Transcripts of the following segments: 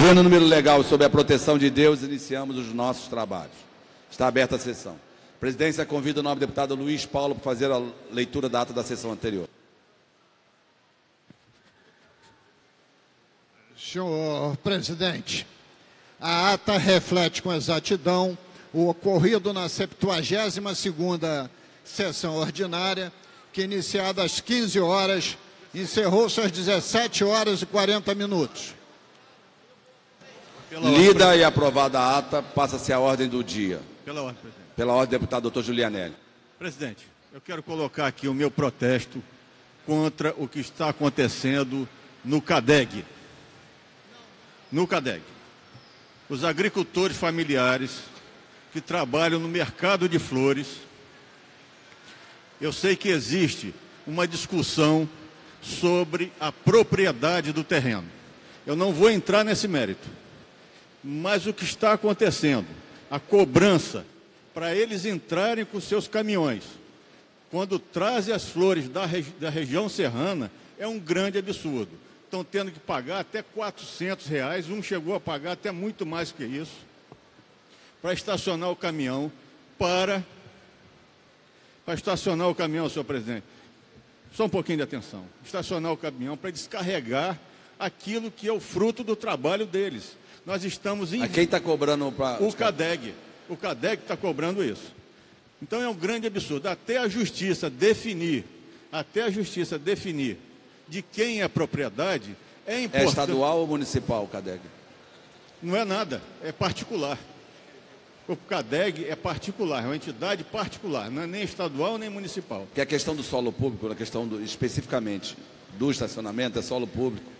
Havendo número legal sobre a proteção de Deus, iniciamos os nossos trabalhos. Está aberta a sessão. A presidência convida o nobre deputado Luiz Paulo para fazer a leitura da ata da sessão anterior. Senhor presidente, a ata reflete com exatidão o ocorrido na 72ª sessão ordinária, que iniciada às 15 horas, encerrou-se às 17 horas e 40 minutos. Pela Lida ordem, e aprovada a ata, passa-se a ordem do dia. Pela ordem, presidente. Pela ordem, deputado doutor Julianelli. Presidente, eu quero colocar aqui o meu protesto contra o que está acontecendo no CADEG. No CADEG. Os agricultores familiares que trabalham no mercado de flores, eu sei que existe uma discussão sobre a propriedade do terreno. Eu não vou entrar nesse mérito. Mas o que está acontecendo? A cobrança para eles entrarem com seus caminhões, quando trazem as flores da, regi da região serrana, é um grande absurdo. Estão tendo que pagar até 400 reais, um chegou a pagar até muito mais que isso, para estacionar o caminhão, para, para estacionar o caminhão, senhor presidente. Só um pouquinho de atenção. Estacionar o caminhão para descarregar aquilo que é o fruto do trabalho deles nós estamos em. A quem está cobrando para. O CADEG. O CADEG está cobrando isso. Então é um grande absurdo. Até a justiça definir, até a justiça definir de quem é a propriedade, é, é importante. É estadual ou municipal o CADEG? Não é nada, é particular. O CADEG é particular, é uma entidade particular, não é nem estadual nem municipal. Que a questão do solo público, a questão do, especificamente do estacionamento, é solo público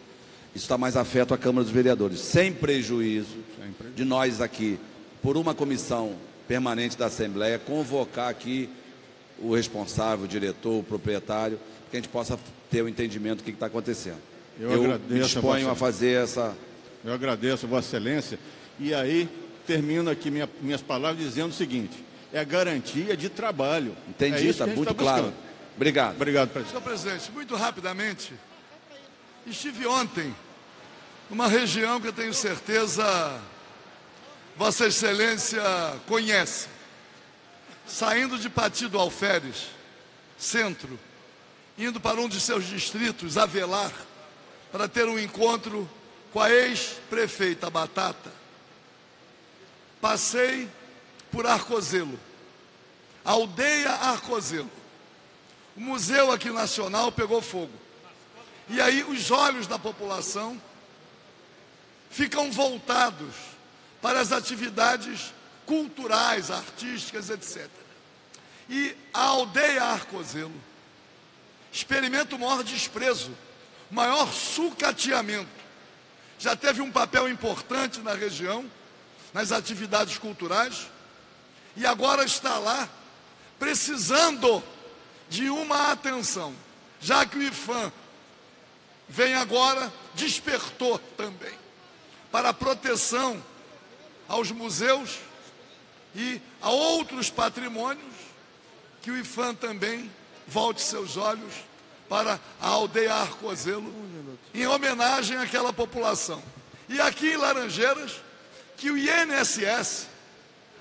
isso está mais afeto à Câmara dos Vereadores, sem prejuízo de nós aqui, por uma comissão permanente da Assembleia, convocar aqui o responsável, o diretor, o proprietário, que a gente possa ter o um entendimento do que está acontecendo. Eu, Eu agradeço disponho a, a, fazer essa. Eu agradeço, Vossa Excelência. E aí, termino aqui minha, minhas palavras dizendo o seguinte: é a garantia de trabalho. Entendi, é está muito tá claro. Obrigado. Obrigado, presidente. Senhor presidente, muito rapidamente, Estive ontem numa região que eu tenho certeza Vossa Excelência conhece. Saindo de Patido Alferes, centro, indo para um de seus distritos, Avelar, para ter um encontro com a ex-prefeita Batata. Passei por Arcozelo, aldeia Arcozelo. O museu aqui nacional pegou fogo. E aí os olhos da população ficam voltados para as atividades culturais, artísticas, etc. E a aldeia Arcozelo experimenta o maior desprezo, o maior sucateamento. Já teve um papel importante na região, nas atividades culturais, e agora está lá precisando de uma atenção, já que o IFAM vem agora, despertou também para a proteção aos museus e a outros patrimônios, que o IFAM também volte seus olhos para a aldeia Arcozelo, em homenagem àquela população. E aqui em Laranjeiras, que o INSS,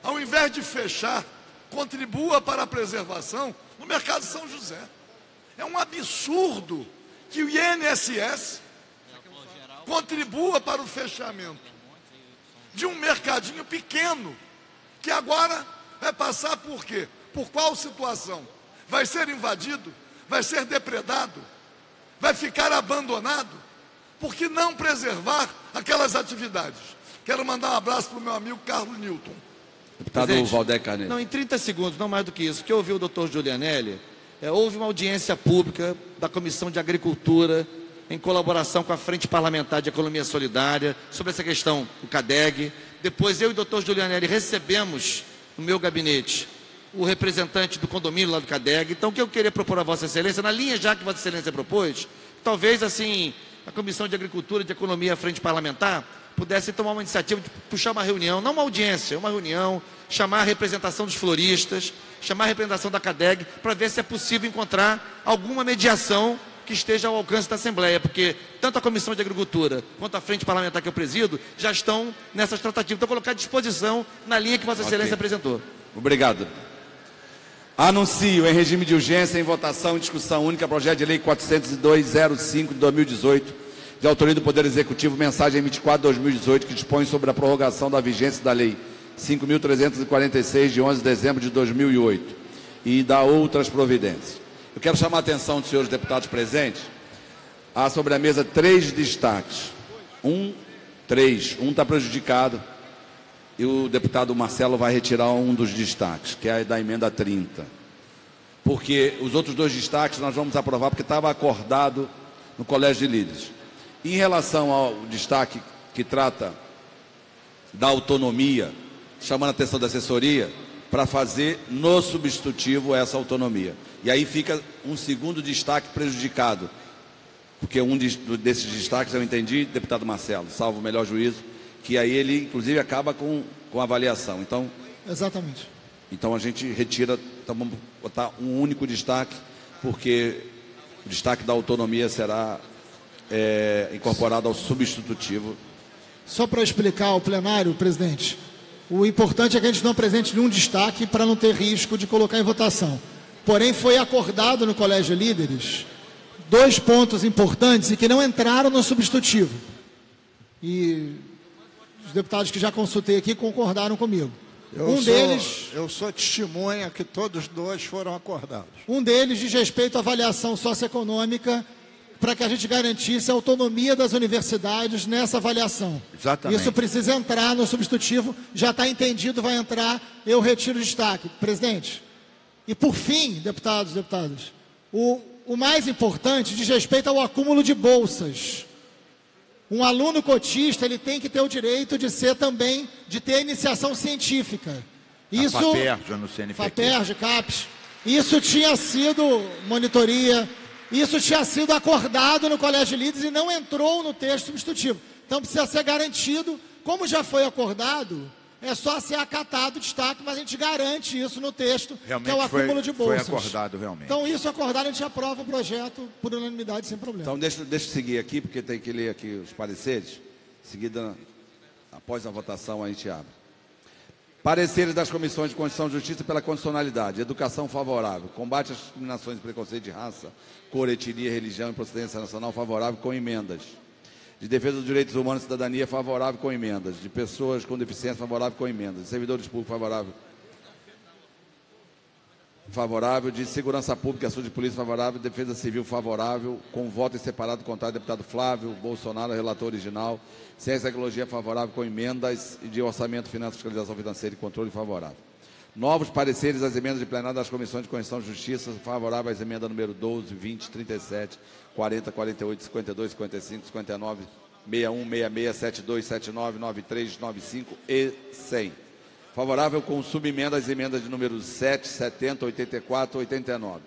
ao invés de fechar, contribua para a preservação no mercado São José. É um absurdo que o INSS contribua para o fechamento de um mercadinho pequeno, que agora vai passar por quê? Por qual situação? Vai ser invadido? Vai ser depredado? Vai ficar abandonado? Por que não preservar aquelas atividades? Quero mandar um abraço para o meu amigo Carlos Newton. Deputado Presidente, Valdeir Carneiro. Não, em 30 segundos, não mais do que isso. O que eu ouvi o doutor Julianelli é, houve uma audiência pública da Comissão de Agricultura, em colaboração com a Frente Parlamentar de Economia Solidária, sobre essa questão do CADEG. Depois eu e o doutor Julianelli recebemos no meu gabinete o representante do condomínio lá do CADEG. Então, o que eu queria propor a Vossa Excelência, na linha já que Vossa Excelência propôs, talvez assim, a Comissão de Agricultura e de Economia, a Frente Parlamentar, pudesse tomar uma iniciativa de puxar uma reunião, não uma audiência, uma reunião, chamar a representação dos floristas, chamar a representação da CADEG, para ver se é possível encontrar alguma mediação que esteja ao alcance da Assembleia, porque tanto a Comissão de Agricultura quanto a Frente Parlamentar que eu presido já estão nessas tratativas. Então, colocar à disposição na linha que Vossa Excelência okay. apresentou. Obrigado. Anuncio em regime de urgência, em votação e discussão única, projeto de lei 40205 de 2018, de autoria do Poder Executivo, mensagem 24 de 2018, que dispõe sobre a prorrogação da vigência da lei 5.346, de 11 de dezembro de 2008, e da outras providências. Eu quero chamar a atenção dos senhores deputados presentes. Há sobre a mesa três destaques. Um, três. Um está prejudicado e o deputado Marcelo vai retirar um dos destaques, que é da emenda 30. Porque os outros dois destaques nós vamos aprovar porque estava acordado no Colégio de Líderes. Em relação ao destaque que trata da autonomia, chamando a atenção da assessoria, para fazer no substitutivo essa autonomia. E aí fica um segundo destaque prejudicado, porque um desses destaques eu entendi, deputado Marcelo, salvo o melhor juízo, que aí ele, inclusive, acaba com, com a avaliação. Então, Exatamente. Então a gente retira, então vamos botar um único destaque, porque o destaque da autonomia será é, incorporado ao substitutivo. Só para explicar ao plenário, presidente, o importante é que a gente não apresente nenhum destaque para não ter risco de colocar em votação. Porém, foi acordado no Colégio Líderes dois pontos importantes e que não entraram no substitutivo. E os deputados que já consultei aqui concordaram comigo. Eu um sou, deles. Eu sou testemunha que todos dois foram acordados. Um deles diz respeito à avaliação socioeconômica para que a gente garantisse a autonomia das universidades nessa avaliação. Exatamente. Isso precisa entrar no substitutivo, já está entendido, vai entrar, eu retiro o destaque. Presidente. E por fim, deputados e deputadas, o, o mais importante diz respeito ao acúmulo de bolsas. Um aluno cotista, ele tem que ter o direito de ser também, de ter iniciação científica. Isso, FAPERJ no CNPq. FAPERJ, CAPES. Isso tinha sido monitoria, isso tinha sido acordado no Colégio de Líderes e não entrou no texto substitutivo. Então precisa ser garantido, como já foi acordado, é só ser acatado o destaque, mas a gente garante isso no texto, realmente que é o acúmulo foi, de bolsas. Foi acordado realmente. Então, isso acordado, a gente aprova o projeto por unanimidade, sem problema. Então, deixa, deixa eu seguir aqui, porque tem que ler aqui os pareceres. Em seguida, após a votação, a gente abre. Pareceres das comissões de Constituição e Justiça pela condicionalidade. Educação favorável. Combate às discriminações e preconceito de raça, cor, etnia, religião e procedência nacional favorável com emendas de defesa dos direitos humanos e cidadania favorável com emendas, de pessoas com deficiência favorável com emendas, de servidores públicos favorável favorável, de segurança pública, saúde de polícia favorável, defesa civil favorável, com voto em separado contrário deputado Flávio Bolsonaro, relator original, ciência e tecnologia favorável com emendas e de orçamento, finanças, fiscalização financeira e controle favorável. Novos pareceres às emendas de plenário das comissões de Constituição e Justiça, favorável às emendas número 12, 20, 37, 40, 48, 52, 55, 59, 61, 66, 72, 79, 93, 95 e 100. Favorável com subemenda às emendas de número 7, 70, 84, 89.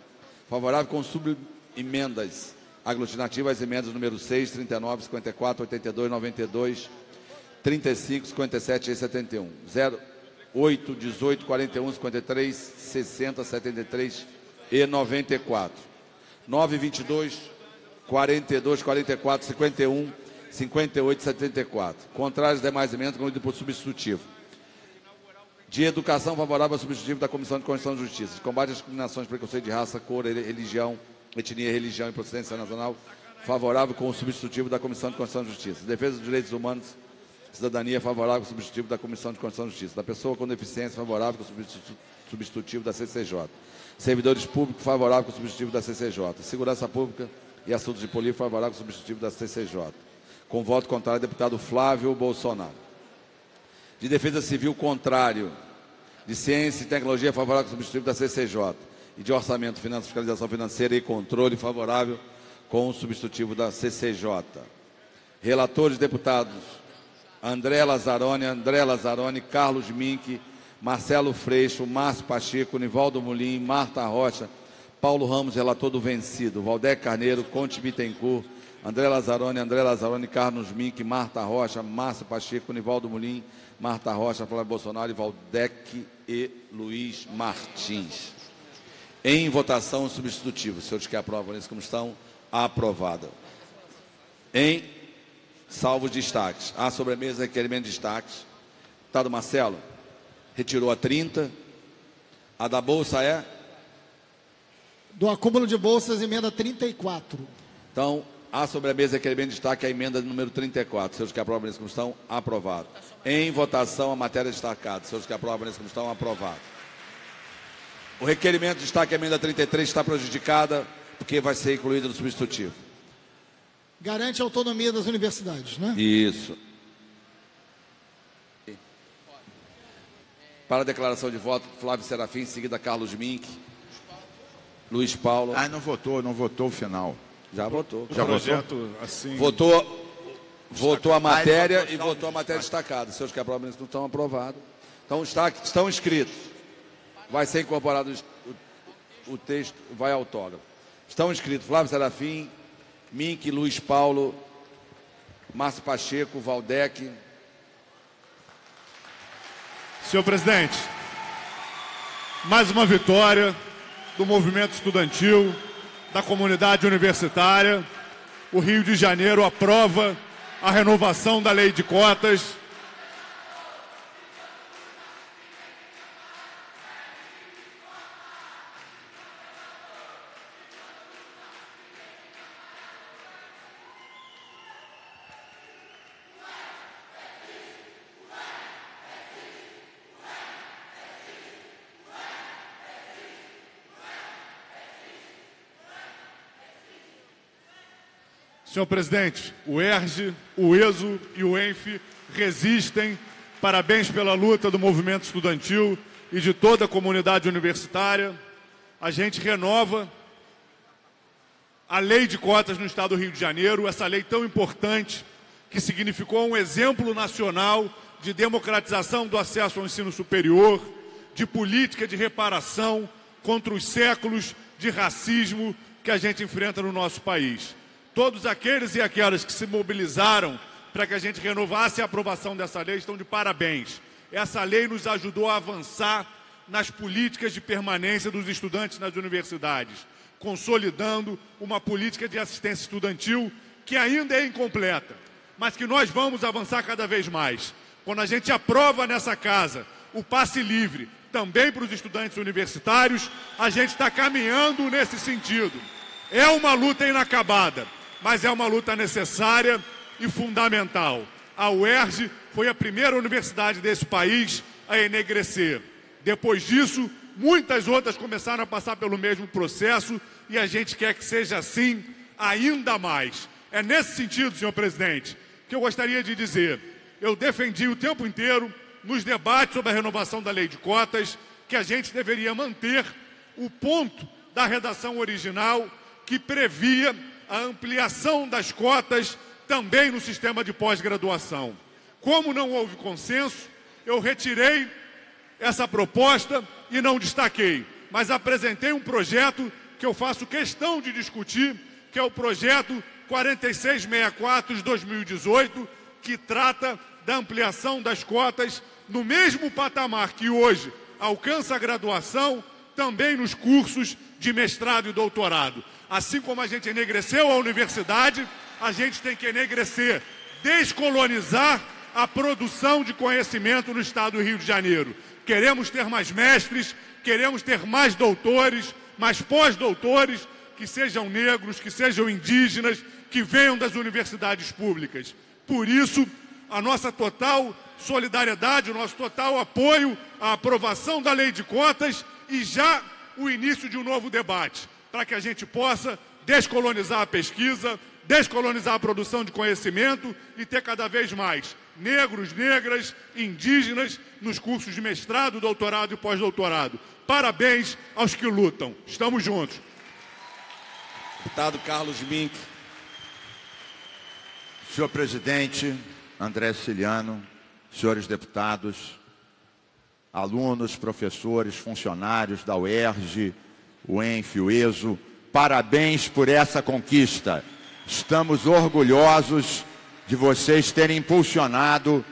Favorável com subemendas aglutinativas às emendas número 6, 39, 54, 82, 92, 35, 57 e 71. 0, 8, 18, 41, 53, 60, 73 e 94. 9, 22, 42, 44, 51, 58 74. Contrários aos demais emendas, concluído por substitutivo. De educação favorável ao substitutivo da Comissão de Constituição e Justiça. De combate às discriminações, preconceito de raça, cor, religião, etnia, religião e procedência nacional. Favorável com o substitutivo da Comissão de Constituição e Justiça. Defesa dos direitos humanos Cidadania favorável com o substitutivo da Comissão de Constituição e Justiça. Da pessoa com deficiência favorável com o substitutivo da CCJ. Servidores públicos favorável com o substitutivo da CCJ. Segurança Pública e Assuntos de Polícia favorável com substitutivo da CCJ. Com voto contrário, deputado Flávio Bolsonaro. De Defesa Civil, contrário. De Ciência e Tecnologia, favorável com substitutivo da CCJ. E de Orçamento, Finanças, Fiscalização Financeira e Controle, favorável com o substitutivo da CCJ. Relatores, deputados André Lazzaroni, André Lazzaroni, Carlos Mink, Marcelo Freixo, Márcio Pacheco, Nivaldo Mulim, Marta Rocha, Paulo Ramos, relator do vencido, Valdec Carneiro, Conte Bittencourt, André Lazzaroni, André Lazzaroni, Carlos Mink, Marta Rocha, Márcio Pacheco, Nivaldo Mulim, Marta Rocha, Flávio Bolsonaro, Valdec e Luiz Martins. Em votação substitutiva, os senhores que aprovam isso como estão, aprovada. Em salvos destaques. A sobremesa, requerimento de destaques. Deputado Marcelo, retirou a 30. A da Bolsa é? Do acúmulo de bolsas, emenda 34. Então, a sobremesa, requerimento de destaque, a emenda número 34. Seus que aprovam nessa comissão, aprovado. Em votação, a matéria destacada. Seus que aprovam nessa comissão, aprovado. O requerimento de destaque, a emenda 33, está prejudicada, porque vai ser incluída no substitutivo. Garante a autonomia das universidades, né? Isso. Para a declaração de voto, Flávio Serafim, seguida Carlos Mink. Luiz Paulo. Ah, não votou, não votou o final. Já votou. Já votou? projeto assim. Votou, votou a matéria votou e votou a matéria destacada. Seus que aprovam não estão aprovados. Então, está, estão inscritos. Vai ser incorporado o, o texto, vai autógrafo. Estão inscritos Flávio Serafim, Mink, Luiz Paulo, Márcio Pacheco, Valdec. Senhor presidente, mais uma vitória do movimento estudantil, da comunidade universitária. O Rio de Janeiro aprova a renovação da lei de cotas. Senhor presidente, o ERJ, o ESO e o ENF resistem. Parabéns pela luta do movimento estudantil e de toda a comunidade universitária. A gente renova a lei de cotas no estado do Rio de Janeiro, essa lei tão importante que significou um exemplo nacional de democratização do acesso ao ensino superior, de política de reparação contra os séculos de racismo que a gente enfrenta no nosso país. Todos aqueles e aquelas que se mobilizaram para que a gente renovasse a aprovação dessa lei estão de parabéns. Essa lei nos ajudou a avançar nas políticas de permanência dos estudantes nas universidades, consolidando uma política de assistência estudantil que ainda é incompleta, mas que nós vamos avançar cada vez mais. Quando a gente aprova nessa casa o passe livre também para os estudantes universitários, a gente está caminhando nesse sentido. É uma luta inacabada mas é uma luta necessária e fundamental. A UERJ foi a primeira universidade desse país a enegrecer. Depois disso, muitas outras começaram a passar pelo mesmo processo e a gente quer que seja assim ainda mais. É nesse sentido, senhor presidente, que eu gostaria de dizer. Eu defendi o tempo inteiro, nos debates sobre a renovação da lei de cotas, que a gente deveria manter o ponto da redação original que previa a ampliação das cotas também no sistema de pós-graduação. Como não houve consenso, eu retirei essa proposta e não destaquei, mas apresentei um projeto que eu faço questão de discutir, que é o projeto 4664 de 2018, que trata da ampliação das cotas no mesmo patamar que hoje alcança a graduação, também nos cursos de mestrado e doutorado. Assim como a gente enegreceu a universidade, a gente tem que enegrecer, descolonizar a produção de conhecimento no estado do Rio de Janeiro. Queremos ter mais mestres, queremos ter mais doutores, mais pós-doutores, que sejam negros, que sejam indígenas, que venham das universidades públicas. Por isso, a nossa total solidariedade, o nosso total apoio à aprovação da lei de cotas e já o início de um novo debate para que a gente possa descolonizar a pesquisa, descolonizar a produção de conhecimento e ter cada vez mais negros, negras, indígenas nos cursos de mestrado, doutorado e pós-doutorado. Parabéns aos que lutam. Estamos juntos. Deputado Carlos Mink. Senhor presidente, André Ciliano, senhores deputados, alunos, professores, funcionários da UERJ, o ENF, o ESO, parabéns por essa conquista. Estamos orgulhosos de vocês terem impulsionado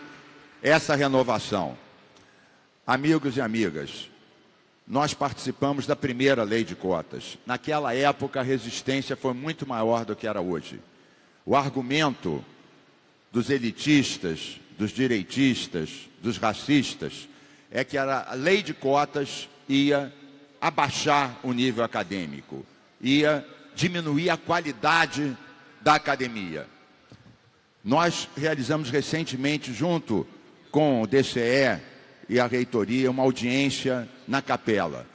essa renovação. Amigos e amigas, nós participamos da primeira lei de cotas. Naquela época, a resistência foi muito maior do que era hoje. O argumento dos elitistas, dos direitistas, dos racistas, é que a lei de cotas ia abaixar o nível acadêmico, ia diminuir a qualidade da academia. Nós realizamos recentemente, junto com o DCE e a reitoria, uma audiência na capela.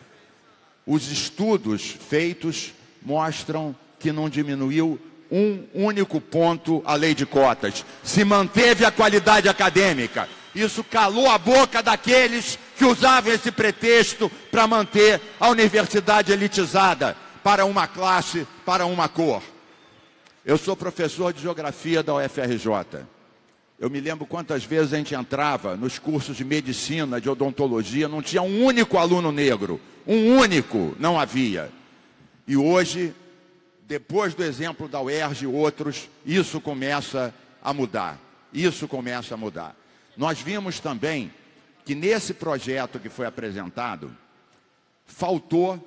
Os estudos feitos mostram que não diminuiu um único ponto a lei de cotas. Se manteve a qualidade acadêmica. Isso calou a boca daqueles que esse pretexto para manter a universidade elitizada para uma classe, para uma cor. Eu sou professor de geografia da UFRJ. Eu me lembro quantas vezes a gente entrava nos cursos de medicina, de odontologia, não tinha um único aluno negro. Um único não havia. E hoje, depois do exemplo da UERJ e outros, isso começa a mudar. Isso começa a mudar. Nós vimos também que nesse projeto que foi apresentado, faltou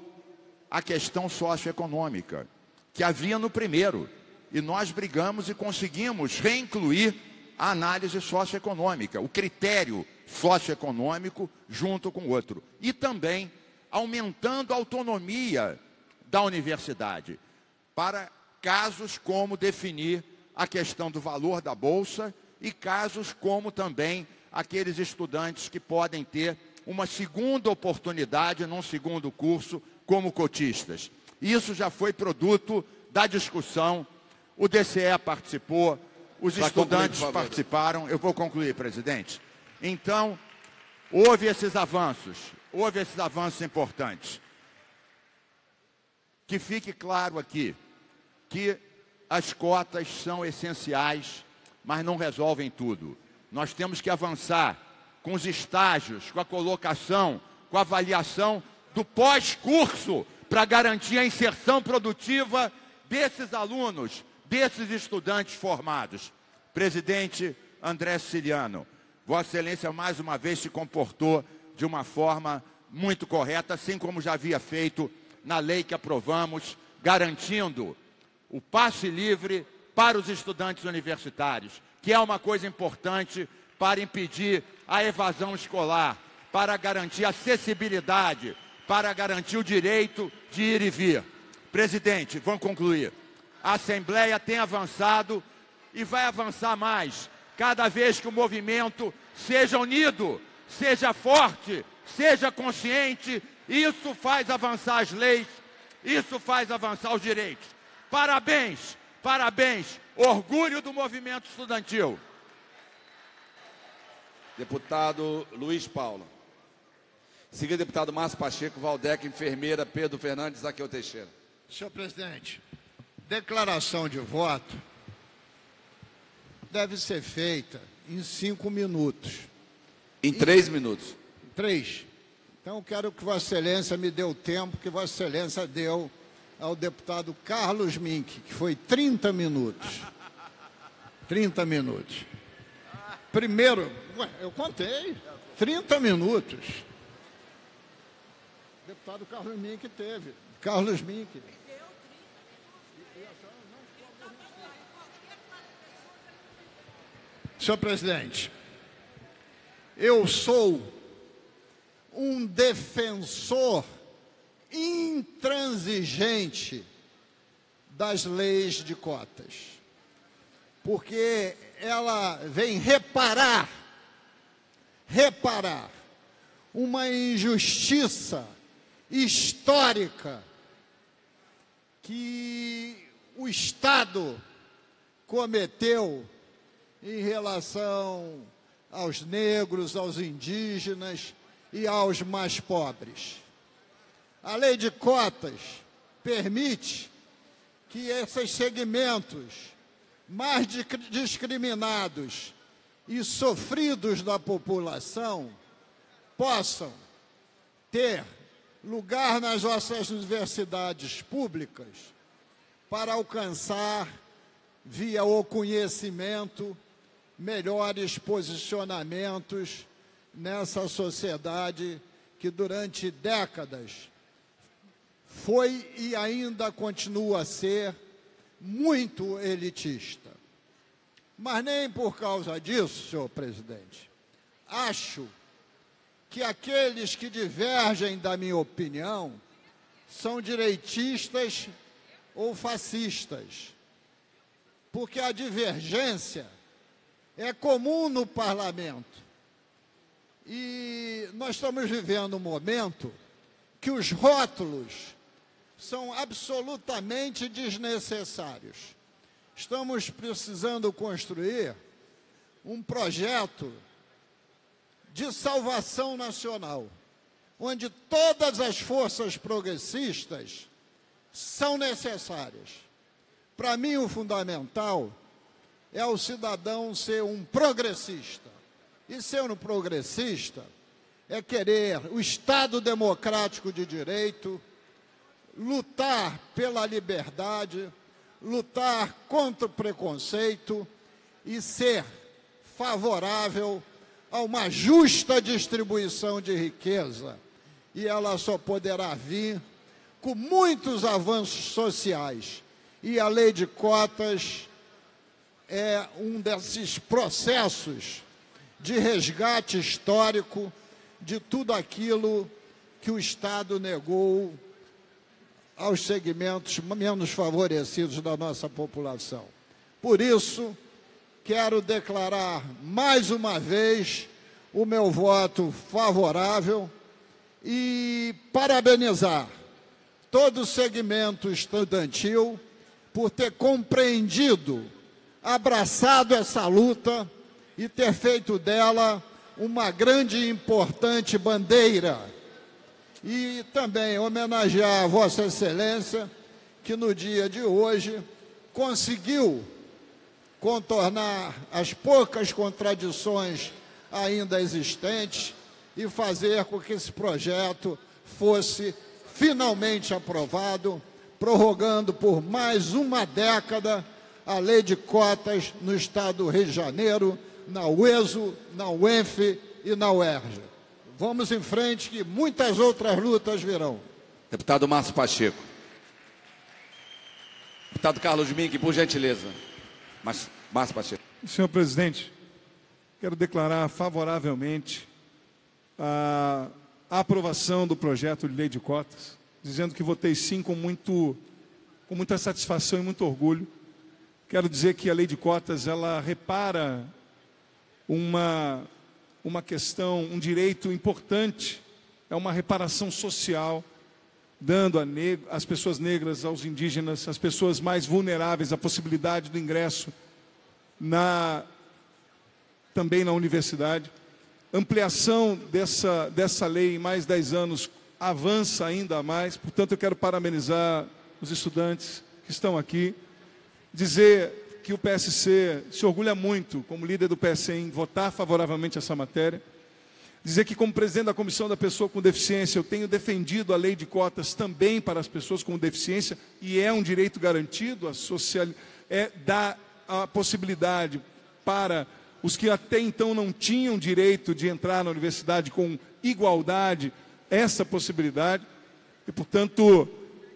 a questão socioeconômica, que havia no primeiro. E nós brigamos e conseguimos reincluir a análise socioeconômica, o critério socioeconômico junto com o outro. E também aumentando a autonomia da universidade para casos como definir a questão do valor da bolsa e casos como também aqueles estudantes que podem ter uma segunda oportunidade num segundo curso como cotistas. Isso já foi produto da discussão, o DCE participou, os Vai estudantes concluir, participaram. Eu vou concluir, presidente. Então, houve esses avanços, houve esses avanços importantes. Que fique claro aqui que as cotas são essenciais, mas não resolvem tudo. Nós temos que avançar com os estágios, com a colocação, com a avaliação do pós-curso para garantir a inserção produtiva desses alunos desses estudantes formados. Presidente André Siciliano, Vossa Excelência mais uma vez se comportou de uma forma muito correta, assim como já havia feito na lei que aprovamos, garantindo o passe livre para os estudantes universitários, que é uma coisa importante para impedir a evasão escolar, para garantir acessibilidade, para garantir o direito de ir e vir. Presidente, vamos concluir a Assembleia tem avançado e vai avançar mais, cada vez que o movimento seja unido, seja forte, seja consciente, isso faz avançar as leis, isso faz avançar os direitos. Parabéns, parabéns, orgulho do movimento estudantil. Deputado Luiz Paulo. Seguido, deputado Márcio Pacheco, Valdeca, enfermeira, Pedro Fernandes, Zaqueu Teixeira. Senhor presidente, declaração de voto deve ser feita em cinco minutos. Em três minutos. Três. Então, quero que Vossa Excelência me dê o tempo que Vossa Excelência deu ao deputado Carlos Mink, que foi 30 minutos. 30 minutos. Primeiro, ué, eu contei, 30 minutos. O deputado Carlos Mink teve. Carlos Mink. Senhor presidente, eu sou um defensor intransigente das leis de cotas, porque ela vem reparar, reparar uma injustiça histórica que o Estado cometeu em relação aos negros, aos indígenas e aos mais pobres. A lei de cotas permite que esses segmentos mais discriminados e sofridos da população possam ter lugar nas nossas universidades públicas para alcançar, via o conhecimento, melhores posicionamentos nessa sociedade que durante décadas foi e ainda continua a ser muito elitista. Mas nem por causa disso, senhor presidente, acho que aqueles que divergem da minha opinião são direitistas ou fascistas. Porque a divergência é comum no parlamento. E nós estamos vivendo um momento que os rótulos são absolutamente desnecessários. Estamos precisando construir um projeto de salvação nacional, onde todas as forças progressistas são necessárias. Para mim, o fundamental é o cidadão ser um progressista. E ser um progressista é querer o Estado democrático de direito, lutar pela liberdade, lutar contra o preconceito e ser favorável a uma justa distribuição de riqueza. E ela só poderá vir com muitos avanços sociais. E a lei de cotas é um desses processos de resgate histórico de tudo aquilo que o Estado negou aos segmentos menos favorecidos da nossa população. Por isso, quero declarar mais uma vez o meu voto favorável e parabenizar todo o segmento estudantil por ter compreendido, abraçado essa luta e ter feito dela uma grande e importante bandeira e também homenagear a Vossa Excelência, que no dia de hoje conseguiu contornar as poucas contradições ainda existentes e fazer com que esse projeto fosse finalmente aprovado, prorrogando por mais uma década a lei de cotas no estado do Rio de Janeiro, na UESO, na UENF e na UERJ. Vamos em frente que muitas outras lutas virão. Deputado Márcio Pacheco. Deputado Carlos Mink, por gentileza. Márcio Pacheco. Senhor presidente, quero declarar favoravelmente a, a aprovação do projeto de lei de cotas, dizendo que votei sim com, muito, com muita satisfação e muito orgulho. Quero dizer que a lei de cotas ela repara uma uma questão, um direito importante, é uma reparação social, dando às pessoas negras, aos indígenas, às pessoas mais vulneráveis a possibilidade do ingresso na, também na universidade. Ampliação dessa, dessa lei em mais 10 anos avança ainda mais, portanto, eu quero parabenizar os estudantes que estão aqui, dizer que o PSC se orgulha muito, como líder do PSC, em votar favoravelmente essa matéria. Dizer que, como presidente da Comissão da Pessoa com Deficiência, eu tenho defendido a lei de cotas também para as pessoas com deficiência, e é um direito garantido, a social, é dar a possibilidade para os que até então não tinham direito de entrar na universidade com igualdade, essa possibilidade. E, portanto,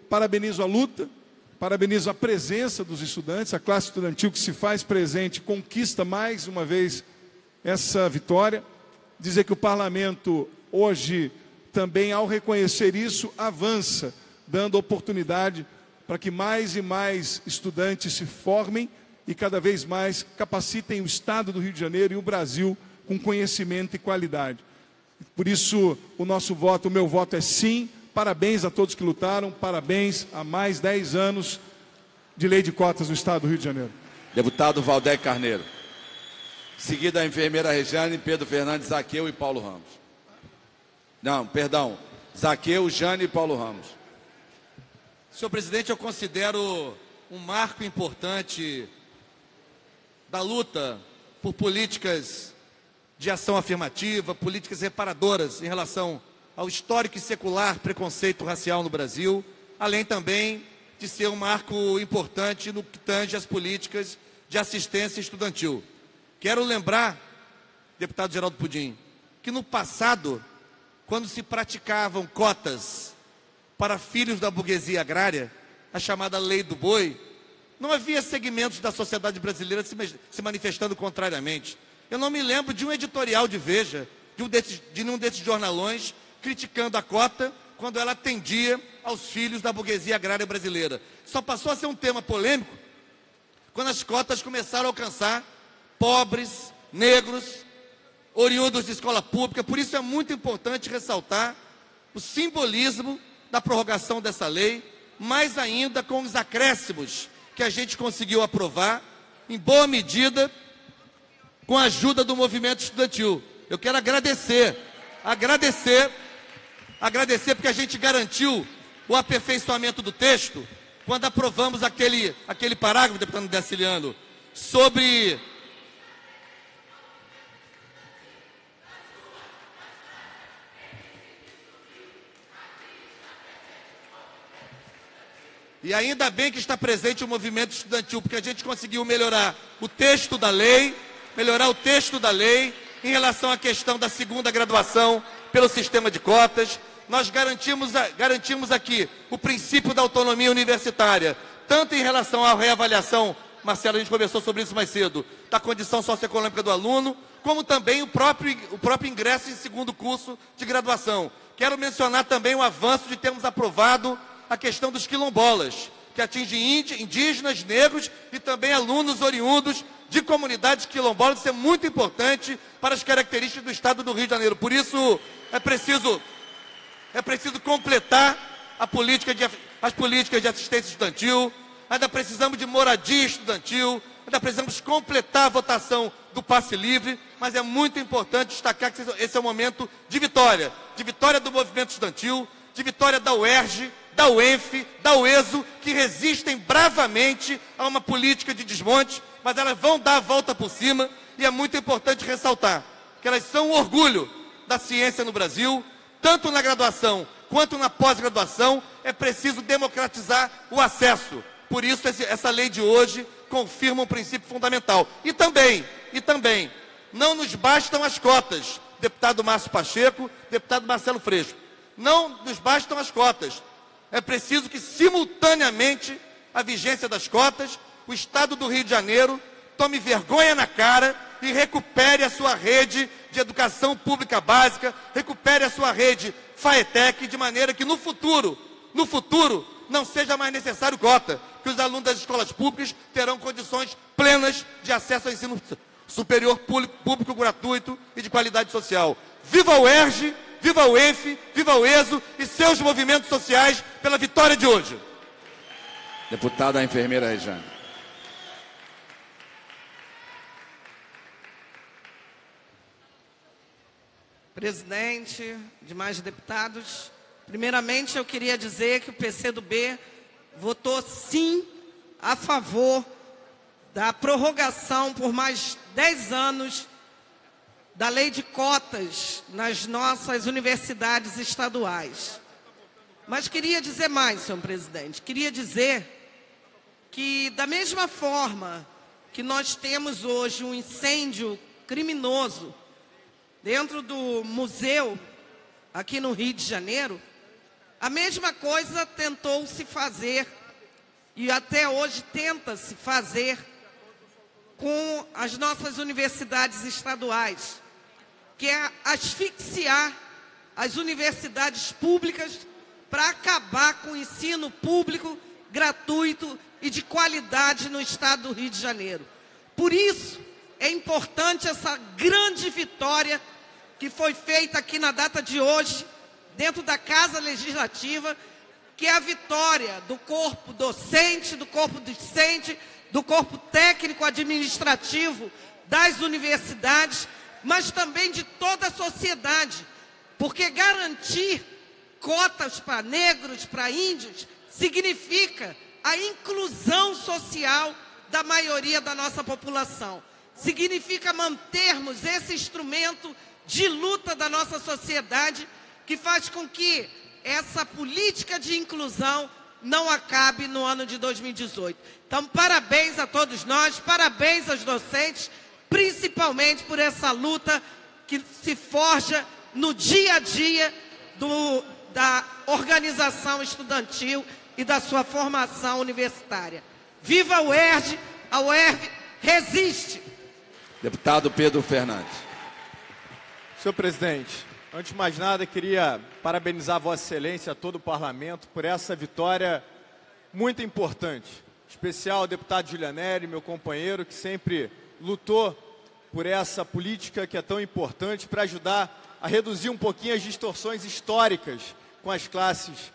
parabenizo a luta, Parabenizo a presença dos estudantes, a classe estudantil que se faz presente conquista mais uma vez essa vitória. Dizer que o parlamento hoje também, ao reconhecer isso, avança, dando oportunidade para que mais e mais estudantes se formem e cada vez mais capacitem o Estado do Rio de Janeiro e o Brasil com conhecimento e qualidade. Por isso, o nosso voto, o meu voto é sim Parabéns a todos que lutaram, parabéns a mais 10 anos de lei de cotas no estado do Rio de Janeiro. Deputado Valdec Carneiro. Seguida a enfermeira Regiane, Pedro Fernandes, Zaqueu e Paulo Ramos. Não, perdão. Zaqueu, Jane e Paulo Ramos. Senhor presidente, eu considero um marco importante da luta por políticas de ação afirmativa, políticas reparadoras em relação ao histórico e secular preconceito racial no Brasil, além também de ser um marco importante no que tange as políticas de assistência estudantil. Quero lembrar, deputado Geraldo Pudim, que no passado, quando se praticavam cotas para filhos da burguesia agrária, a chamada lei do boi, não havia segmentos da sociedade brasileira se, manifestando contrariamente. Eu não me lembro de um editorial de Veja, de um desses, de um desses jornalões, criticando a cota quando ela atendia aos filhos da burguesia agrária brasileira. Só passou a ser um tema polêmico quando as cotas começaram a alcançar pobres, negros, oriundos de escola pública. Por isso é muito importante ressaltar o simbolismo da prorrogação dessa lei, mais ainda com os acréscimos que a gente conseguiu aprovar, em boa medida, com a ajuda do movimento estudantil. Eu quero agradecer, agradecer, agradecer porque a gente garantiu o aperfeiçoamento do texto quando aprovamos aquele, aquele parágrafo, deputado Deciliano, sobre E ainda bem que está presente o movimento estudantil, porque a gente conseguiu melhorar o texto da lei, melhorar o texto da lei em relação à questão da segunda graduação pelo sistema de cotas. Nós garantimos, garantimos aqui o princípio da autonomia universitária, tanto em relação à reavaliação, Marcelo, a gente conversou sobre isso mais cedo, da condição socioeconômica do aluno, como também o próprio, o próprio ingresso em segundo curso de graduação. Quero mencionar também o avanço de termos aprovado a questão dos quilombolas, que atinge indígenas, negros e também alunos oriundos de comunidades quilombolas. Isso é muito importante para as características do estado do Rio de Janeiro. Por isso, é preciso, é preciso completar política de, as políticas de assistência estudantil, ainda precisamos de moradia estudantil, ainda precisamos completar a votação do passe livre, mas é muito importante destacar que esse é um momento de vitória, de vitória do movimento estudantil, de vitória da UERJ, da UENF, da UESO, que resistem bravamente a uma política de desmonte, mas elas vão dar a volta por cima. E é muito importante ressaltar que elas são o orgulho da ciência no Brasil, tanto na graduação quanto na pós-graduação, é preciso democratizar o acesso. Por isso, essa lei de hoje confirma um princípio fundamental. E também, e também, não nos bastam as cotas, deputado Márcio Pacheco, deputado Marcelo Freixo. Não nos bastam as cotas. É preciso que, simultaneamente, a vigência das cotas, o Estado do Rio de Janeiro tome vergonha na cara e recupere a sua rede de educação pública básica, recupere a sua rede FAETEC, de maneira que no futuro, no futuro, não seja mais necessário cota, que os alunos das escolas públicas terão condições plenas de acesso ao ensino superior público gratuito e de qualidade social. Viva o ERJ! viva o ENF, viva o ESO e seus movimentos sociais pela vitória de hoje. Deputada enfermeira Rejane. Presidente, demais deputados, primeiramente eu queria dizer que o PCdoB votou sim a favor da prorrogação por mais 10 anos da lei de cotas nas nossas universidades estaduais. Mas queria dizer mais, senhor presidente. Queria dizer que, da mesma forma que nós temos hoje um incêndio criminoso dentro do museu aqui no Rio de Janeiro, a mesma coisa tentou se fazer e até hoje tenta se fazer com as nossas universidades estaduais que é asfixiar as universidades públicas para acabar com o ensino público gratuito e de qualidade no estado do Rio de Janeiro. Por isso, é importante essa grande vitória que foi feita aqui na data de hoje, dentro da Casa Legislativa, que é a vitória do corpo docente, do corpo discente, do corpo técnico administrativo das universidades mas também de toda a sociedade, porque garantir cotas para negros, para índios, significa a inclusão social da maioria da nossa população. Significa mantermos esse instrumento de luta da nossa sociedade que faz com que essa política de inclusão não acabe no ano de 2018. Então, parabéns a todos nós, parabéns aos docentes, principalmente por essa luta que se forja no dia a dia do, da organização estudantil e da sua formação universitária. Viva a UERJ, a UERJ resiste. Deputado Pedro Fernandes. Senhor presidente, antes de mais nada, queria parabenizar Vossa Excelência, todo o parlamento, por essa vitória muito importante. Em especial ao deputado Julianelli, meu companheiro, que sempre lutou por essa política que é tão importante para ajudar a reduzir um pouquinho as distorções históricas com as classes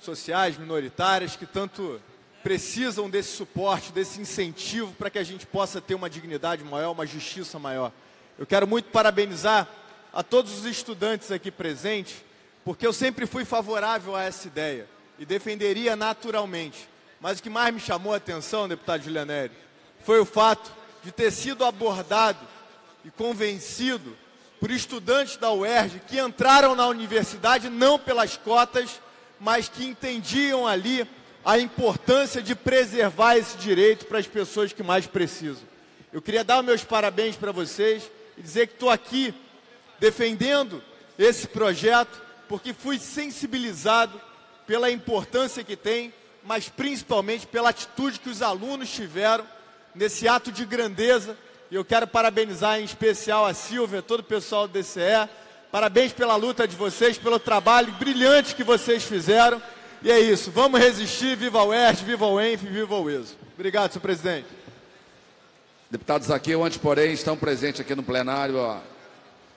sociais, minoritárias, que tanto precisam desse suporte, desse incentivo para que a gente possa ter uma dignidade maior, uma justiça maior. Eu quero muito parabenizar a todos os estudantes aqui presentes, porque eu sempre fui favorável a essa ideia e defenderia naturalmente. Mas o que mais me chamou a atenção, deputado Julianelli, foi o fato de ter sido abordado e convencido por estudantes da UERJ que entraram na universidade não pelas cotas, mas que entendiam ali a importância de preservar esse direito para as pessoas que mais precisam. Eu queria dar meus parabéns para vocês e dizer que estou aqui defendendo esse projeto porque fui sensibilizado pela importância que tem, mas principalmente pela atitude que os alunos tiveram nesse ato de grandeza. E eu quero parabenizar em especial a Silvia, todo o pessoal do DCE. Parabéns pela luta de vocês, pelo trabalho brilhante que vocês fizeram. E é isso, vamos resistir, viva o ERJ, viva o ENF, viva o ESO. Obrigado, senhor presidente. Deputados aqui, antes, porém, estão presentes aqui no plenário a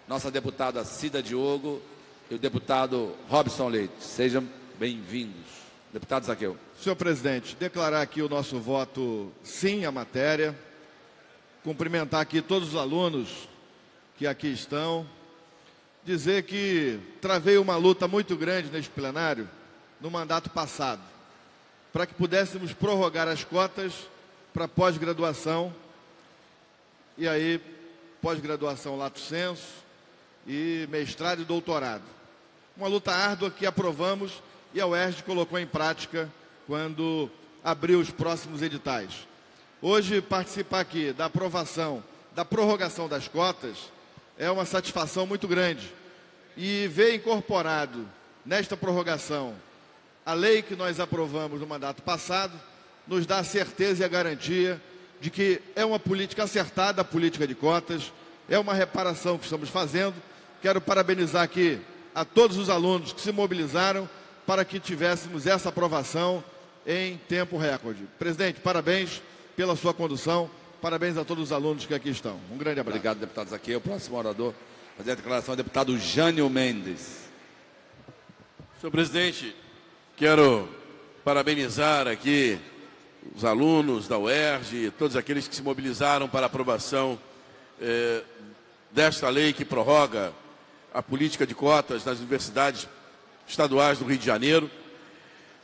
nossa deputada Cida Diogo e o deputado Robson Leite. Sejam bem-vindos. Deputado Zaqueu. Senhor presidente, declarar aqui o nosso voto sim à matéria. Cumprimentar aqui todos os alunos que aqui estão. Dizer que travei uma luta muito grande neste plenário no mandato passado, para que pudéssemos prorrogar as cotas para pós-graduação, e aí pós-graduação lato senso e mestrado e doutorado. Uma luta árdua que aprovamos e a UERJ colocou em prática quando abriu os próximos editais. Hoje, participar aqui da aprovação da prorrogação das cotas é uma satisfação muito grande. E ver incorporado nesta prorrogação a lei que nós aprovamos no mandato passado nos dá a certeza e a garantia de que é uma política acertada, a política de cotas, é uma reparação que estamos fazendo. Quero parabenizar aqui a todos os alunos que se mobilizaram para que tivéssemos essa aprovação em tempo recorde. Presidente, parabéns pela sua condução, parabéns a todos os alunos que aqui estão. Um grande abraço. Obrigado, deputados aqui. O próximo orador fazer a declaração é o deputado Jânio Mendes. Senhor presidente, Quero parabenizar aqui os alunos da UERJ todos aqueles que se mobilizaram para a aprovação eh, desta lei que prorroga a política de cotas nas universidades estaduais do Rio de Janeiro.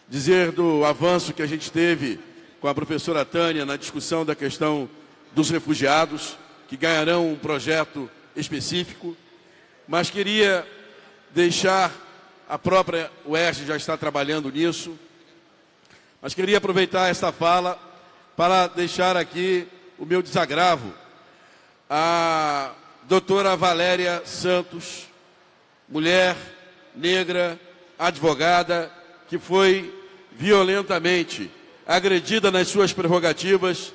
Dizer do avanço que a gente teve com a professora Tânia na discussão da questão dos refugiados, que ganharão um projeto específico, mas queria deixar a própria UERJ já está trabalhando nisso. Mas queria aproveitar esta fala para deixar aqui o meu desagravo. A doutora Valéria Santos, mulher negra, advogada, que foi violentamente agredida nas suas prerrogativas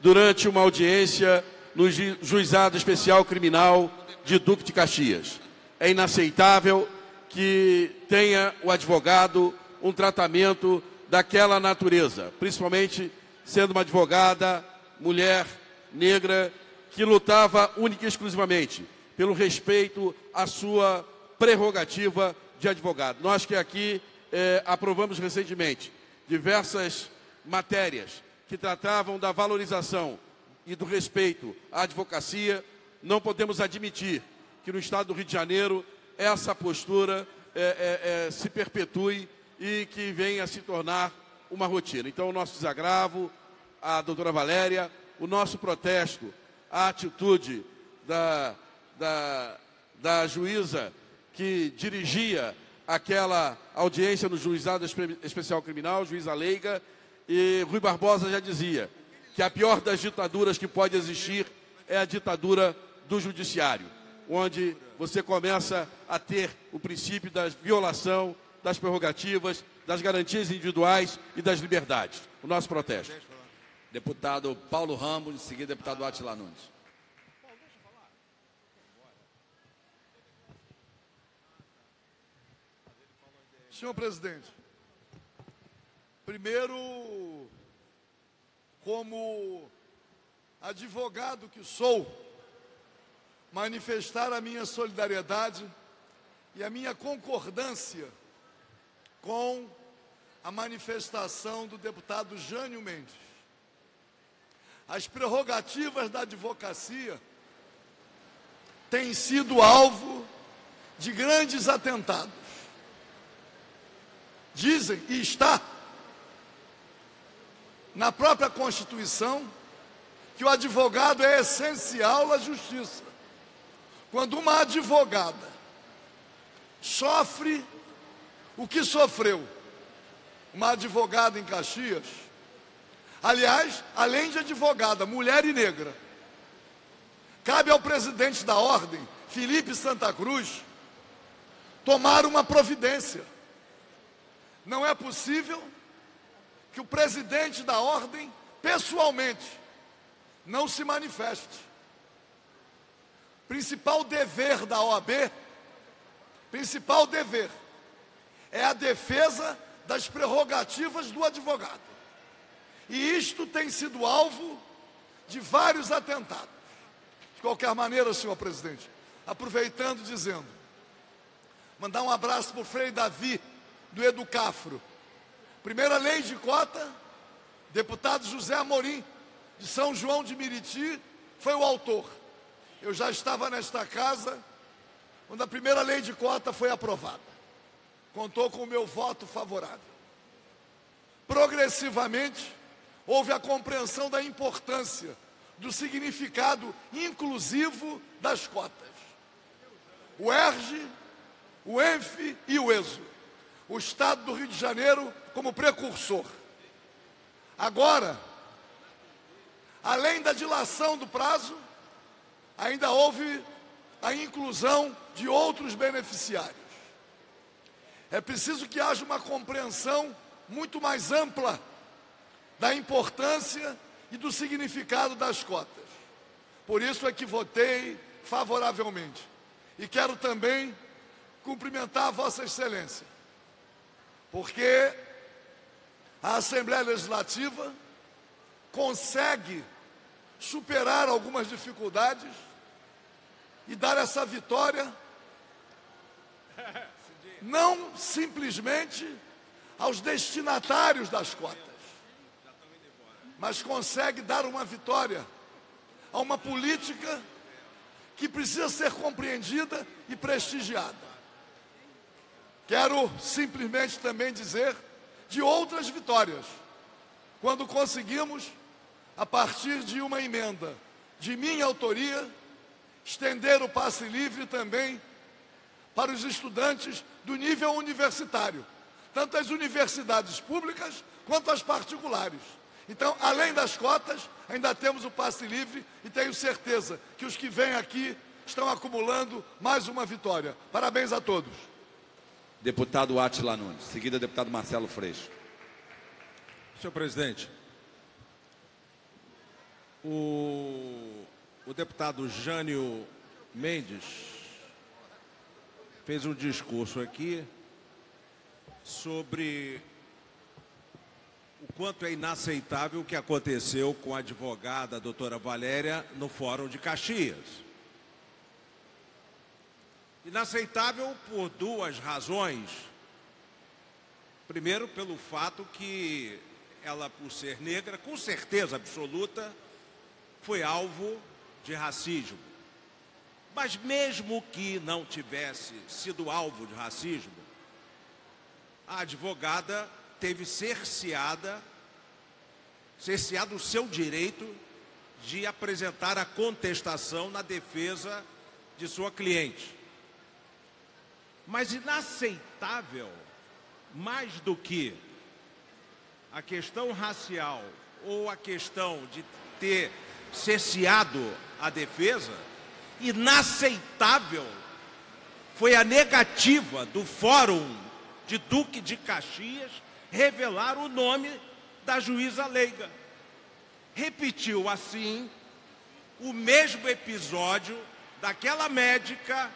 durante uma audiência no Juizado Especial Criminal de Duque de Caxias. É inaceitável que tenha o advogado um tratamento daquela natureza, principalmente sendo uma advogada, mulher, negra, que lutava única e exclusivamente pelo respeito à sua prerrogativa de advogado. Nós que aqui eh, aprovamos recentemente diversas matérias que tratavam da valorização e do respeito à advocacia, não podemos admitir que no estado do Rio de Janeiro essa postura é, é, é, se perpetue e que venha a se tornar uma rotina. Então, o nosso desagravo, a doutora Valéria, o nosso protesto, a atitude da, da, da juíza que dirigia aquela audiência no juizado especial criminal, juíza Leiga, e Rui Barbosa já dizia que a pior das ditaduras que pode existir é a ditadura do judiciário. onde você começa a ter o princípio da violação das prerrogativas, das garantias individuais e das liberdades. O nosso protesto. Deputado Paulo Ramos, em seguida deputado Atila Nunes. Senhor presidente, primeiro, como advogado que sou, manifestar a minha solidariedade e a minha concordância com a manifestação do deputado Jânio Mendes. As prerrogativas da advocacia têm sido alvo de grandes atentados dizem e está na própria Constituição que o advogado é essencial à justiça. Quando uma advogada sofre o que sofreu? Uma advogada em Caxias, aliás, além de advogada, mulher e negra, cabe ao presidente da ordem, Felipe Santa Cruz, tomar uma providência. Não é possível que o presidente da ordem, pessoalmente, não se manifeste. Principal dever da OAB, principal dever, é a defesa das prerrogativas do advogado. E isto tem sido alvo de vários atentados. De qualquer maneira, senhor presidente, aproveitando dizendo, mandar um abraço para o Frei Davi, do Educafro. Primeira lei de cota, deputado José Amorim, de São João de Miriti, foi o autor. Eu já estava nesta casa quando a primeira lei de cota foi aprovada. Contou com o meu voto favorável. Progressivamente, houve a compreensão da importância do significado inclusivo das cotas. O ERGE, o ENF e o ESO o Estado do Rio de Janeiro como precursor. Agora, além da dilação do prazo, ainda houve a inclusão de outros beneficiários. É preciso que haja uma compreensão muito mais ampla da importância e do significado das cotas. Por isso é que votei favoravelmente. E quero também cumprimentar a Vossa Excelência porque a Assembleia Legislativa consegue superar algumas dificuldades e dar essa vitória não simplesmente aos destinatários das cotas, mas consegue dar uma vitória a uma política que precisa ser compreendida e prestigiada. Quero simplesmente também dizer de outras vitórias, quando conseguimos, a partir de uma emenda de minha autoria, estender o passe livre também para os estudantes do nível universitário, tanto as universidades públicas quanto as particulares. Então, além das cotas, ainda temos o passe livre e tenho certeza que os que vêm aqui estão acumulando mais uma vitória. Parabéns a todos. Deputado Atila Nunes. Seguida, deputado Marcelo Freixo. Senhor presidente, o, o deputado Jânio Mendes fez um discurso aqui sobre o quanto é inaceitável o que aconteceu com a advogada a doutora Valéria no Fórum de Caxias. Inaceitável por duas razões. Primeiro, pelo fato que ela, por ser negra, com certeza absoluta, foi alvo de racismo. Mas mesmo que não tivesse sido alvo de racismo, a advogada teve cerceada, cerceado o seu direito de apresentar a contestação na defesa de sua cliente. Mas inaceitável, mais do que a questão racial ou a questão de ter cesseado a defesa, inaceitável foi a negativa do Fórum de Duque de Caxias revelar o nome da juíza leiga. Repetiu assim o mesmo episódio daquela médica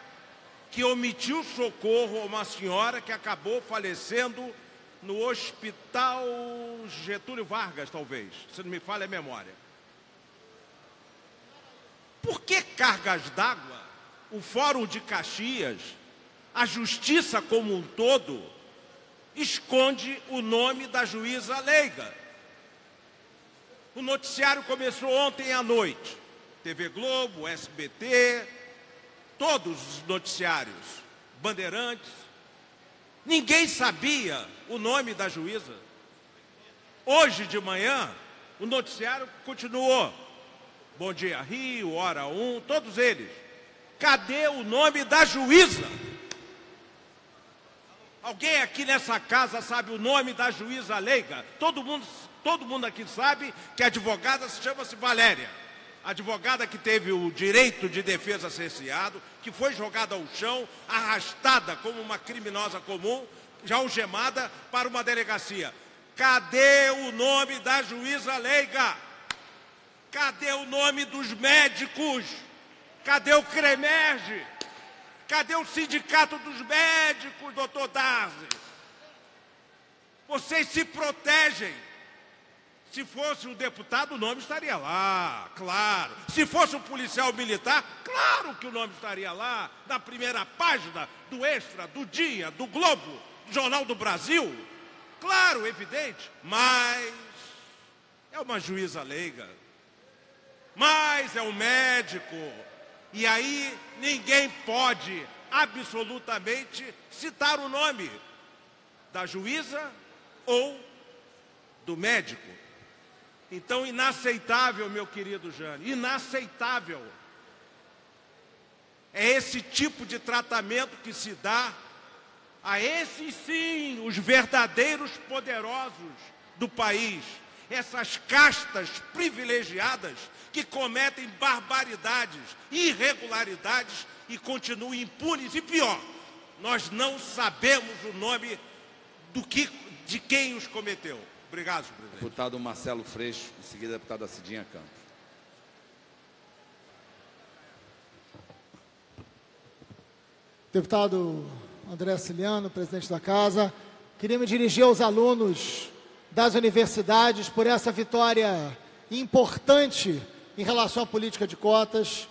que omitiu socorro a uma senhora que acabou falecendo no hospital Getúlio Vargas, talvez, se não me falha a memória. Por que cargas d'água? O Fórum de Caxias, a justiça como um todo, esconde o nome da juíza leiga. O noticiário começou ontem à noite. TV Globo, SBT, todos os noticiários, Bandeirantes. Ninguém sabia o nome da juíza. Hoje de manhã, o noticiário continuou. Bom Dia Rio, Hora 1, todos eles. Cadê o nome da juíza? Alguém aqui nessa casa sabe o nome da juíza leiga? Todo mundo, todo mundo aqui sabe que a advogada se chama-se Valéria. Advogada que teve o direito de defesa cerceado, que foi jogada ao chão, arrastada como uma criminosa comum, já algemada para uma delegacia. Cadê o nome da juíza leiga? Cadê o nome dos médicos? Cadê o CREMERGE? Cadê o sindicato dos médicos, doutor Darzi? Vocês se protegem. Se fosse um deputado, o nome estaria lá, claro. Se fosse um policial militar, claro que o nome estaria lá, na primeira página do Extra, do Dia, do Globo, do Jornal do Brasil. Claro, evidente, mas é uma juíza leiga. Mas é um médico, e aí ninguém pode absolutamente citar o nome da juíza ou do médico. Então, inaceitável, meu querido Jane, inaceitável. É esse tipo de tratamento que se dá a esses sim, os verdadeiros poderosos do país, essas castas privilegiadas que cometem barbaridades, irregularidades e continuam impunes. E pior, nós não sabemos o nome do que, de quem os cometeu. Obrigado, senhor presidente. Deputado Marcelo Freixo, em seguida, deputada Cidinha Campos. Deputado André Ciliano, presidente da Casa, queria me dirigir aos alunos das universidades por essa vitória importante em relação à política de cotas,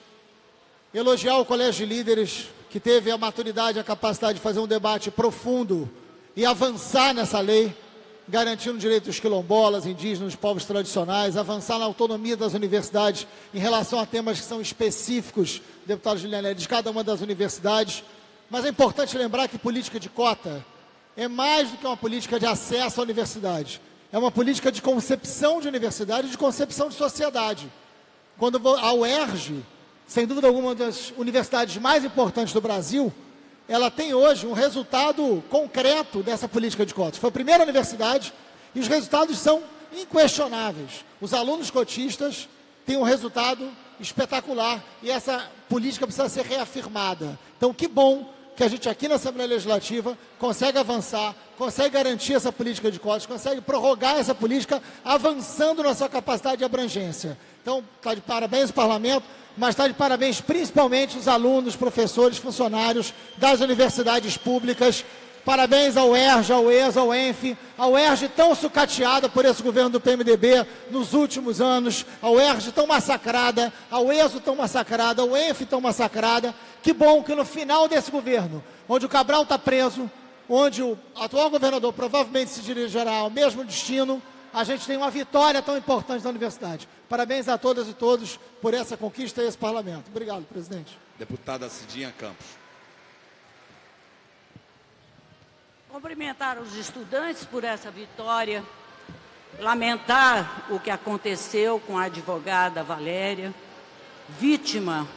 elogiar o Colégio de Líderes, que teve a maturidade e a capacidade de fazer um debate profundo e avançar nessa lei, garantindo direitos quilombolas, indígenas, povos tradicionais, avançar na autonomia das universidades em relação a temas que são específicos, deputado Juliane, de cada uma das universidades. Mas é importante lembrar que política de cota é mais do que uma política de acesso à universidade. É uma política de concepção de universidade e de concepção de sociedade. Quando a UERJ, sem dúvida alguma, uma das universidades mais importantes do Brasil, ela tem hoje um resultado concreto dessa política de cotas. Foi a primeira universidade e os resultados são inquestionáveis. Os alunos cotistas têm um resultado espetacular e essa política precisa ser reafirmada. Então, que bom que a gente aqui na Assembleia Legislativa consegue avançar, consegue garantir essa política de cotas, consegue prorrogar essa política, avançando na sua capacidade de abrangência. Então, está de parabéns o parlamento, mas está de parabéns principalmente os alunos, professores, funcionários das universidades públicas. Parabéns ao ERJ, ao ESA, ao ENF, ao ERJ tão sucateada por esse governo do PMDB nos últimos anos, ao ERJ tão massacrada, ao ESO tão massacrada, ao ENF tão massacrada. Que bom que no final desse governo, onde o Cabral está preso, onde o atual governador provavelmente se dirigirá ao mesmo destino, a gente tem uma vitória tão importante da universidade. Parabéns a todas e todos por essa conquista e esse parlamento. Obrigado, presidente. Deputada Cidinha Campos. Cumprimentar os estudantes por essa vitória, lamentar o que aconteceu com a advogada Valéria, vítima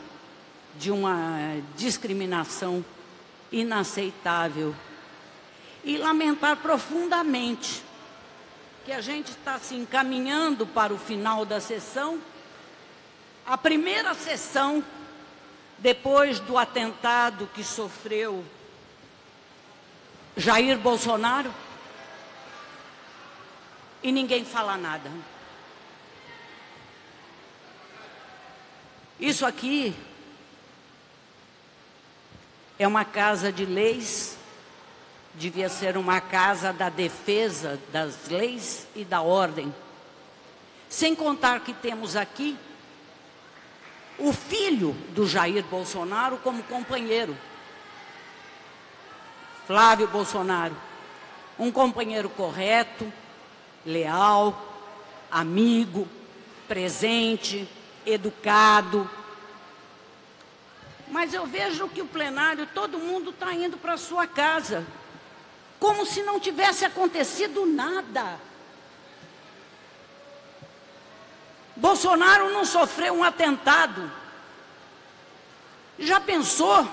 de uma discriminação inaceitável, e lamentar profundamente que a gente está se encaminhando para o final da sessão, a primeira sessão depois do atentado que sofreu Jair Bolsonaro? E ninguém fala nada. Isso aqui é uma casa de leis, devia ser uma casa da defesa das leis e da ordem. Sem contar que temos aqui o filho do Jair Bolsonaro como companheiro. Flávio Bolsonaro, um companheiro correto, leal, amigo, presente, educado. Mas eu vejo que o plenário, todo mundo está indo para sua casa, como se não tivesse acontecido nada. Bolsonaro não sofreu um atentado. Já pensou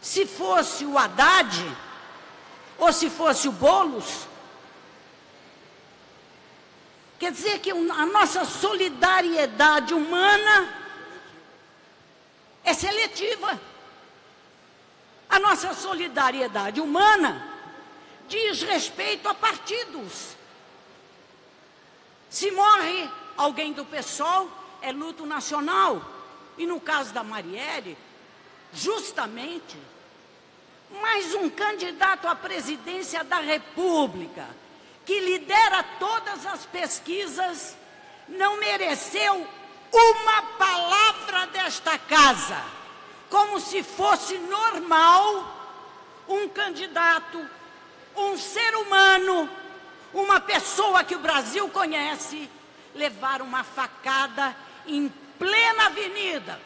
se fosse o Haddad ou se fosse o Bolos? Quer dizer que a nossa solidariedade humana é seletiva. A nossa solidariedade humana diz respeito a partidos. Se morre alguém do PSOL, é luto nacional. E no caso da Marielle, justamente, mais um candidato à presidência da República que lidera todas as pesquisas, não mereceu uma palavra desta casa, como se fosse normal um candidato, um ser humano, uma pessoa que o Brasil conhece, levar uma facada em plena avenida.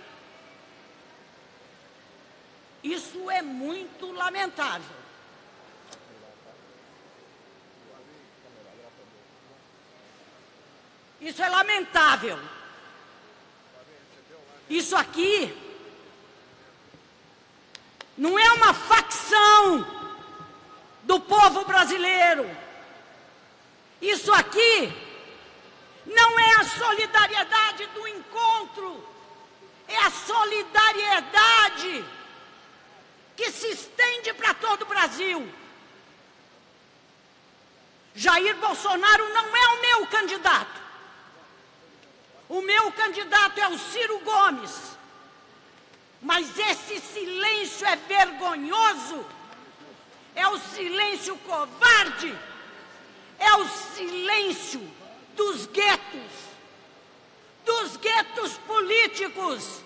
Isso é muito lamentável. Isso é lamentável. Isso aqui não é uma facção do povo brasileiro. Isso aqui não é a solidariedade do encontro, é a solidariedade que se estende para todo o Brasil. Jair Bolsonaro não é o meu candidato. O meu candidato é o Ciro Gomes. Mas esse silêncio é vergonhoso. É o silêncio covarde. É o silêncio dos guetos. Dos guetos políticos.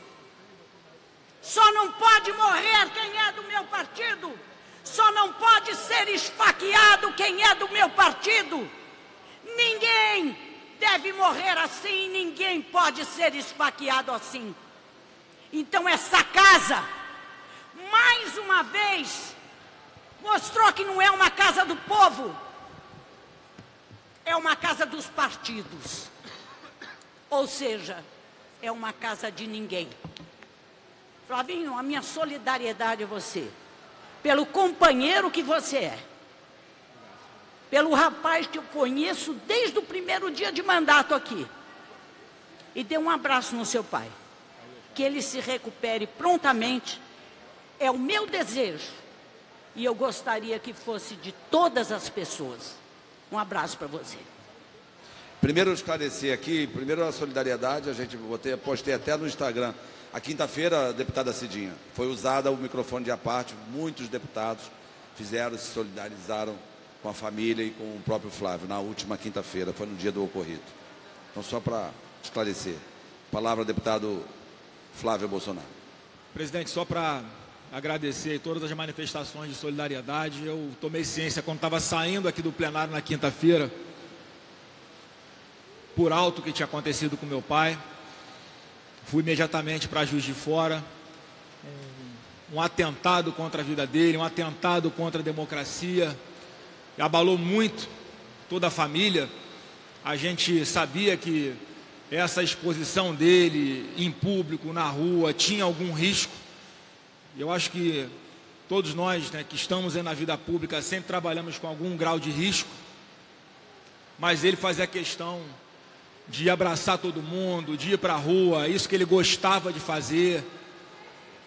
Só não pode morrer quem é do meu partido. Só não pode ser esfaqueado quem é do meu partido. Ninguém deve morrer assim, ninguém pode ser esfaqueado assim. Então, essa casa, mais uma vez, mostrou que não é uma casa do povo, é uma casa dos partidos. Ou seja, é uma casa de ninguém. Flavinho, a minha solidariedade a você, pelo companheiro que você é pelo rapaz que eu conheço desde o primeiro dia de mandato aqui. E dê um abraço no seu pai. Que ele se recupere prontamente. É o meu desejo. E eu gostaria que fosse de todas as pessoas. Um abraço para você. Primeiro esclarecer aqui, primeiro a solidariedade, a gente botei, postei até no Instagram. A quinta-feira, deputada Cidinha, foi usada o microfone de aparte, muitos deputados fizeram, se solidarizaram com a família e com o próprio Flávio na última quinta-feira, foi no dia do ocorrido. Então, só para esclarecer. Palavra deputado Flávio Bolsonaro. Presidente, só para agradecer todas as manifestações de solidariedade. Eu tomei ciência quando estava saindo aqui do plenário na quinta-feira, por alto que tinha acontecido com meu pai. Fui imediatamente para Juiz de Fora. Um atentado contra a vida dele, um atentado contra a democracia abalou muito toda a família. A gente sabia que essa exposição dele em público, na rua, tinha algum risco. Eu acho que todos nós né, que estamos na vida pública sempre trabalhamos com algum grau de risco, mas ele fazia questão de abraçar todo mundo, de ir para a rua, isso que ele gostava de fazer.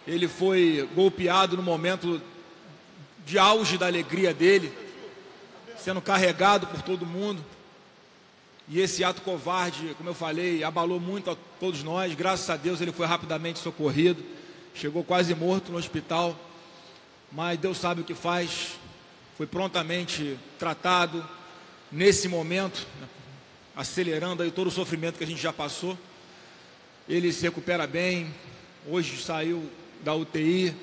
Ele foi golpeado no momento de auge da alegria dele, sendo carregado por todo mundo. E esse ato covarde, como eu falei, abalou muito a todos nós. Graças a Deus ele foi rapidamente socorrido. Chegou quase morto no hospital. Mas Deus sabe o que faz. Foi prontamente tratado nesse momento, acelerando aí todo o sofrimento que a gente já passou. Ele se recupera bem. Hoje saiu da UTI,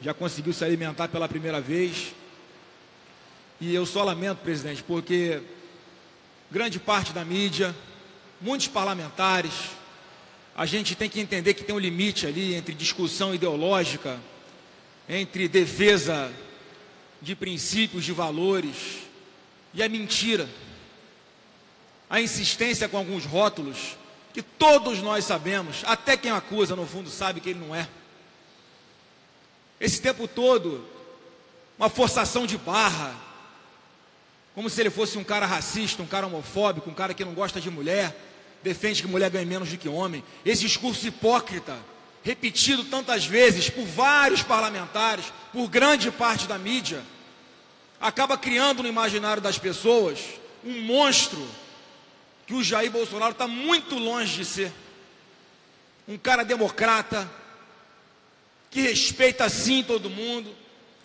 já conseguiu se alimentar pela primeira vez. E eu só lamento, presidente, porque grande parte da mídia, muitos parlamentares, a gente tem que entender que tem um limite ali entre discussão ideológica, entre defesa de princípios, de valores e a mentira. A insistência com alguns rótulos que todos nós sabemos, até quem acusa no fundo sabe que ele não é. Esse tempo todo, uma forçação de barra, como se ele fosse um cara racista, um cara homofóbico, um cara que não gosta de mulher, defende que mulher ganhe menos do que homem. Esse discurso hipócrita, repetido tantas vezes por vários parlamentares, por grande parte da mídia, acaba criando no imaginário das pessoas um monstro que o Jair Bolsonaro está muito longe de ser. Um cara democrata, que respeita sim todo mundo,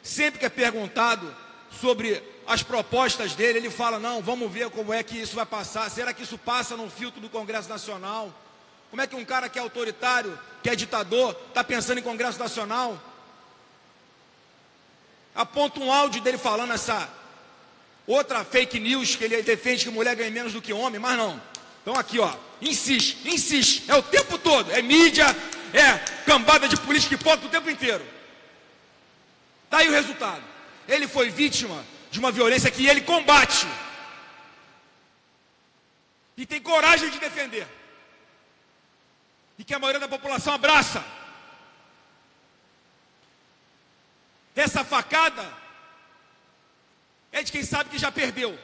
sempre que é perguntado sobre as propostas dele, ele fala: não, vamos ver como é que isso vai passar. Será que isso passa no filtro do Congresso Nacional? Como é que um cara que é autoritário, que é ditador, está pensando em Congresso Nacional? Aponta um áudio dele falando essa outra fake news que ele defende que mulher ganha menos do que homem, mas não. Então aqui, ó, insiste, insiste, é o tempo todo, é mídia, é cambada de política hipócrita o tempo inteiro. Está aí o resultado. Ele foi vítima de uma violência que ele combate. E tem coragem de defender. E que a maioria da população abraça. Essa facada é de quem sabe que já perdeu.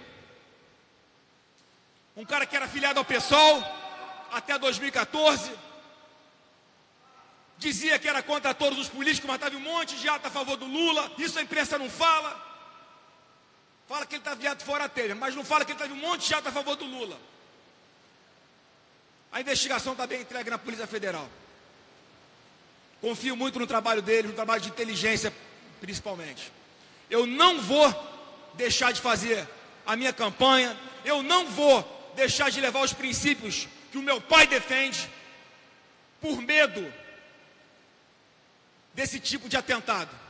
Um cara que era filiado ao PSOL até 2014 dizia que era contra todos os políticos, mas um monte de ato a favor do Lula. Isso a imprensa não fala. Fala que ele está viado fora a telha, mas não fala que ele teve um monte de ato a favor do Lula. A investigação está bem entregue na Polícia Federal. Confio muito no trabalho deles, no trabalho de inteligência, principalmente. Eu não vou deixar de fazer a minha campanha, eu não vou deixar de levar os princípios que o meu pai defende, por medo desse tipo de atentado.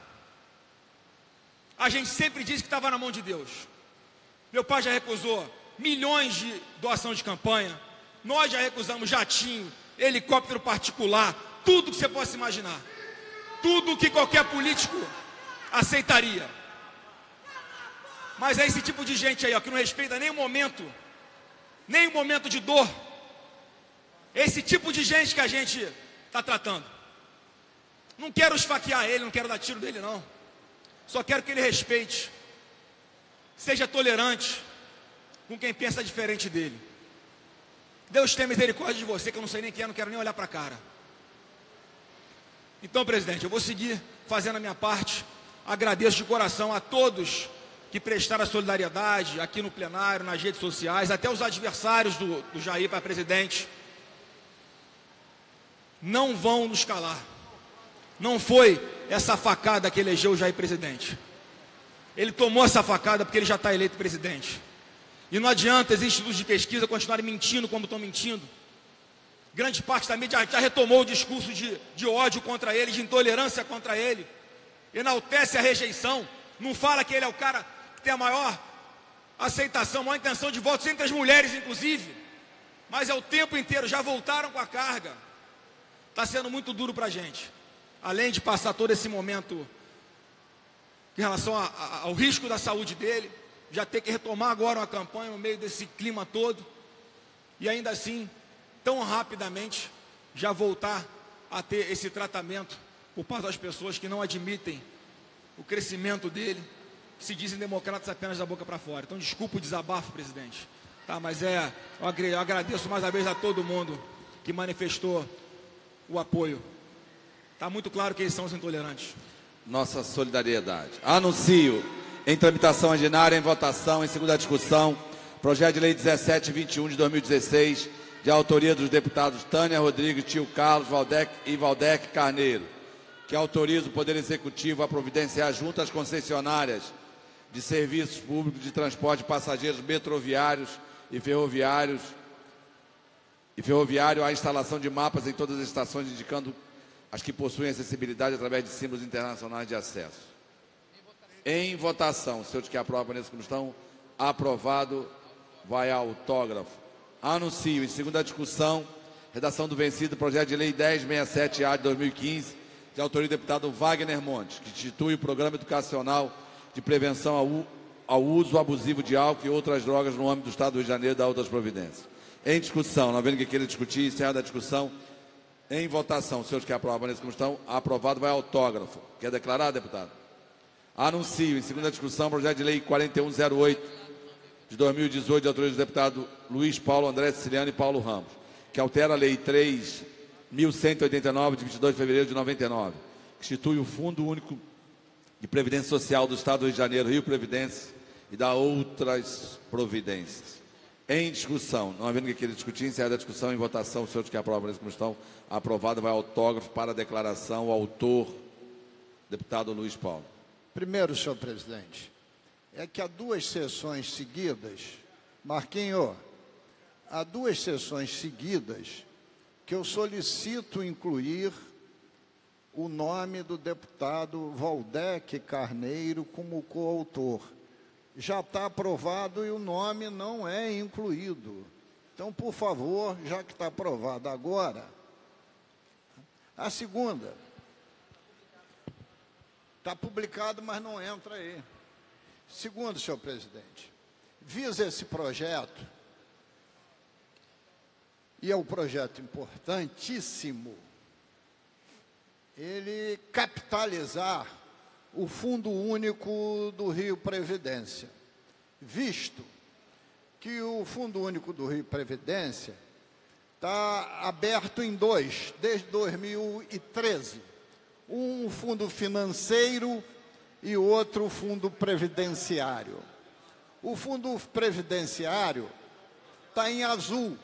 A gente sempre disse que estava na mão de Deus. Meu pai já recusou milhões de doação de campanha. Nós já recusamos jatinho, helicóptero particular, tudo que você possa imaginar. Tudo que qualquer político aceitaria. Mas é esse tipo de gente aí, ó, que não respeita nem o momento, nem o momento de dor. Esse tipo de gente que a gente está tratando. Não quero esfaquear ele, não quero dar tiro dele, não. Só quero que ele respeite. Seja tolerante com quem pensa diferente dele. Deus tem misericórdia de você, que eu não sei nem quem é, não quero nem olhar para a cara. Então, presidente, eu vou seguir fazendo a minha parte. Agradeço de coração a todos que prestaram solidariedade aqui no plenário, nas redes sociais, até os adversários do, do Jair para presidente. Não vão nos calar. Não foi essa facada que elegeu o Jair presidente. Ele tomou essa facada porque ele já está eleito presidente. E não adianta os institutos de pesquisa continuarem mentindo como estão mentindo. Grande parte da mídia já retomou o discurso de, de ódio contra ele, de intolerância contra ele. Enaltece a rejeição. Não fala que ele é o cara que tem a maior aceitação, a maior intenção de votos entre as mulheres, inclusive. Mas é o tempo inteiro, já voltaram com a carga. Está sendo muito duro para a gente além de passar todo esse momento em relação a, a, ao risco da saúde dele, já ter que retomar agora uma campanha no meio desse clima todo, e ainda assim, tão rapidamente, já voltar a ter esse tratamento por parte das pessoas que não admitem o crescimento dele, que se dizem democratas apenas da boca para fora. Então, desculpa o desabafo, presidente. Tá, mas é, eu agradeço mais uma vez a todo mundo que manifestou o apoio Está muito claro que eles são os intolerantes. Nossa solidariedade. Anuncio em tramitação ordinária, em votação, em segunda discussão, projeto de lei 1721 de 2016, de autoria dos deputados Tânia Rodrigues, Tio Carlos Valdec e Valdec Carneiro, que autoriza o Poder Executivo a providenciar junto às concessionárias de serviços públicos de transporte de passageiros metroviários e ferroviários e ferroviário a instalação de mapas em todas as estações indicando as que possuem acessibilidade através de símbolos internacionais de acesso. Em votação, senhores que aprovam nessa comissão, aprovado, vai autógrafo. Anuncio em segunda discussão, redação do vencido, projeto de lei 1067-A de 2015, de autoria do deputado Wagner Montes, que institui o programa educacional de prevenção ao, ao uso abusivo de álcool e outras drogas no âmbito do Estado do Rio de Janeiro e da outras providências. Em discussão, não havendo que queira discutir, encerrada a discussão, em votação, senhores que aprovam nessa comissão, aprovado vai autógrafo. Quer declarar, deputado? Anuncio em segunda discussão projeto de lei 4108 de 2018, de autoria do deputado Luiz Paulo André Siciliano e Paulo Ramos, que altera a lei 3.189 de 22 de fevereiro de 99, que institui o Fundo Único de Previdência Social do Estado do Rio de Janeiro, Rio Previdência, e dá outras providências. Em discussão, não havendo que queira discutir, encerra a discussão em votação, os senhores que aprovam nessa comissão, aprovado, vai autógrafo para a declaração, o autor, deputado Luiz Paulo. Primeiro, senhor presidente, é que há duas sessões seguidas, Marquinho, há duas sessões seguidas que eu solicito incluir o nome do deputado Valdec Carneiro como coautor. Já está aprovado e o nome não é incluído. Então, por favor, já que está aprovado agora. A segunda. Está publicado, mas não entra aí. Segundo, senhor presidente, visa esse projeto, e é um projeto importantíssimo, ele capitalizar o Fundo Único do Rio Previdência, visto que o Fundo Único do Rio Previdência está aberto em dois, desde 2013. Um fundo financeiro e outro fundo previdenciário. O fundo previdenciário está em azul,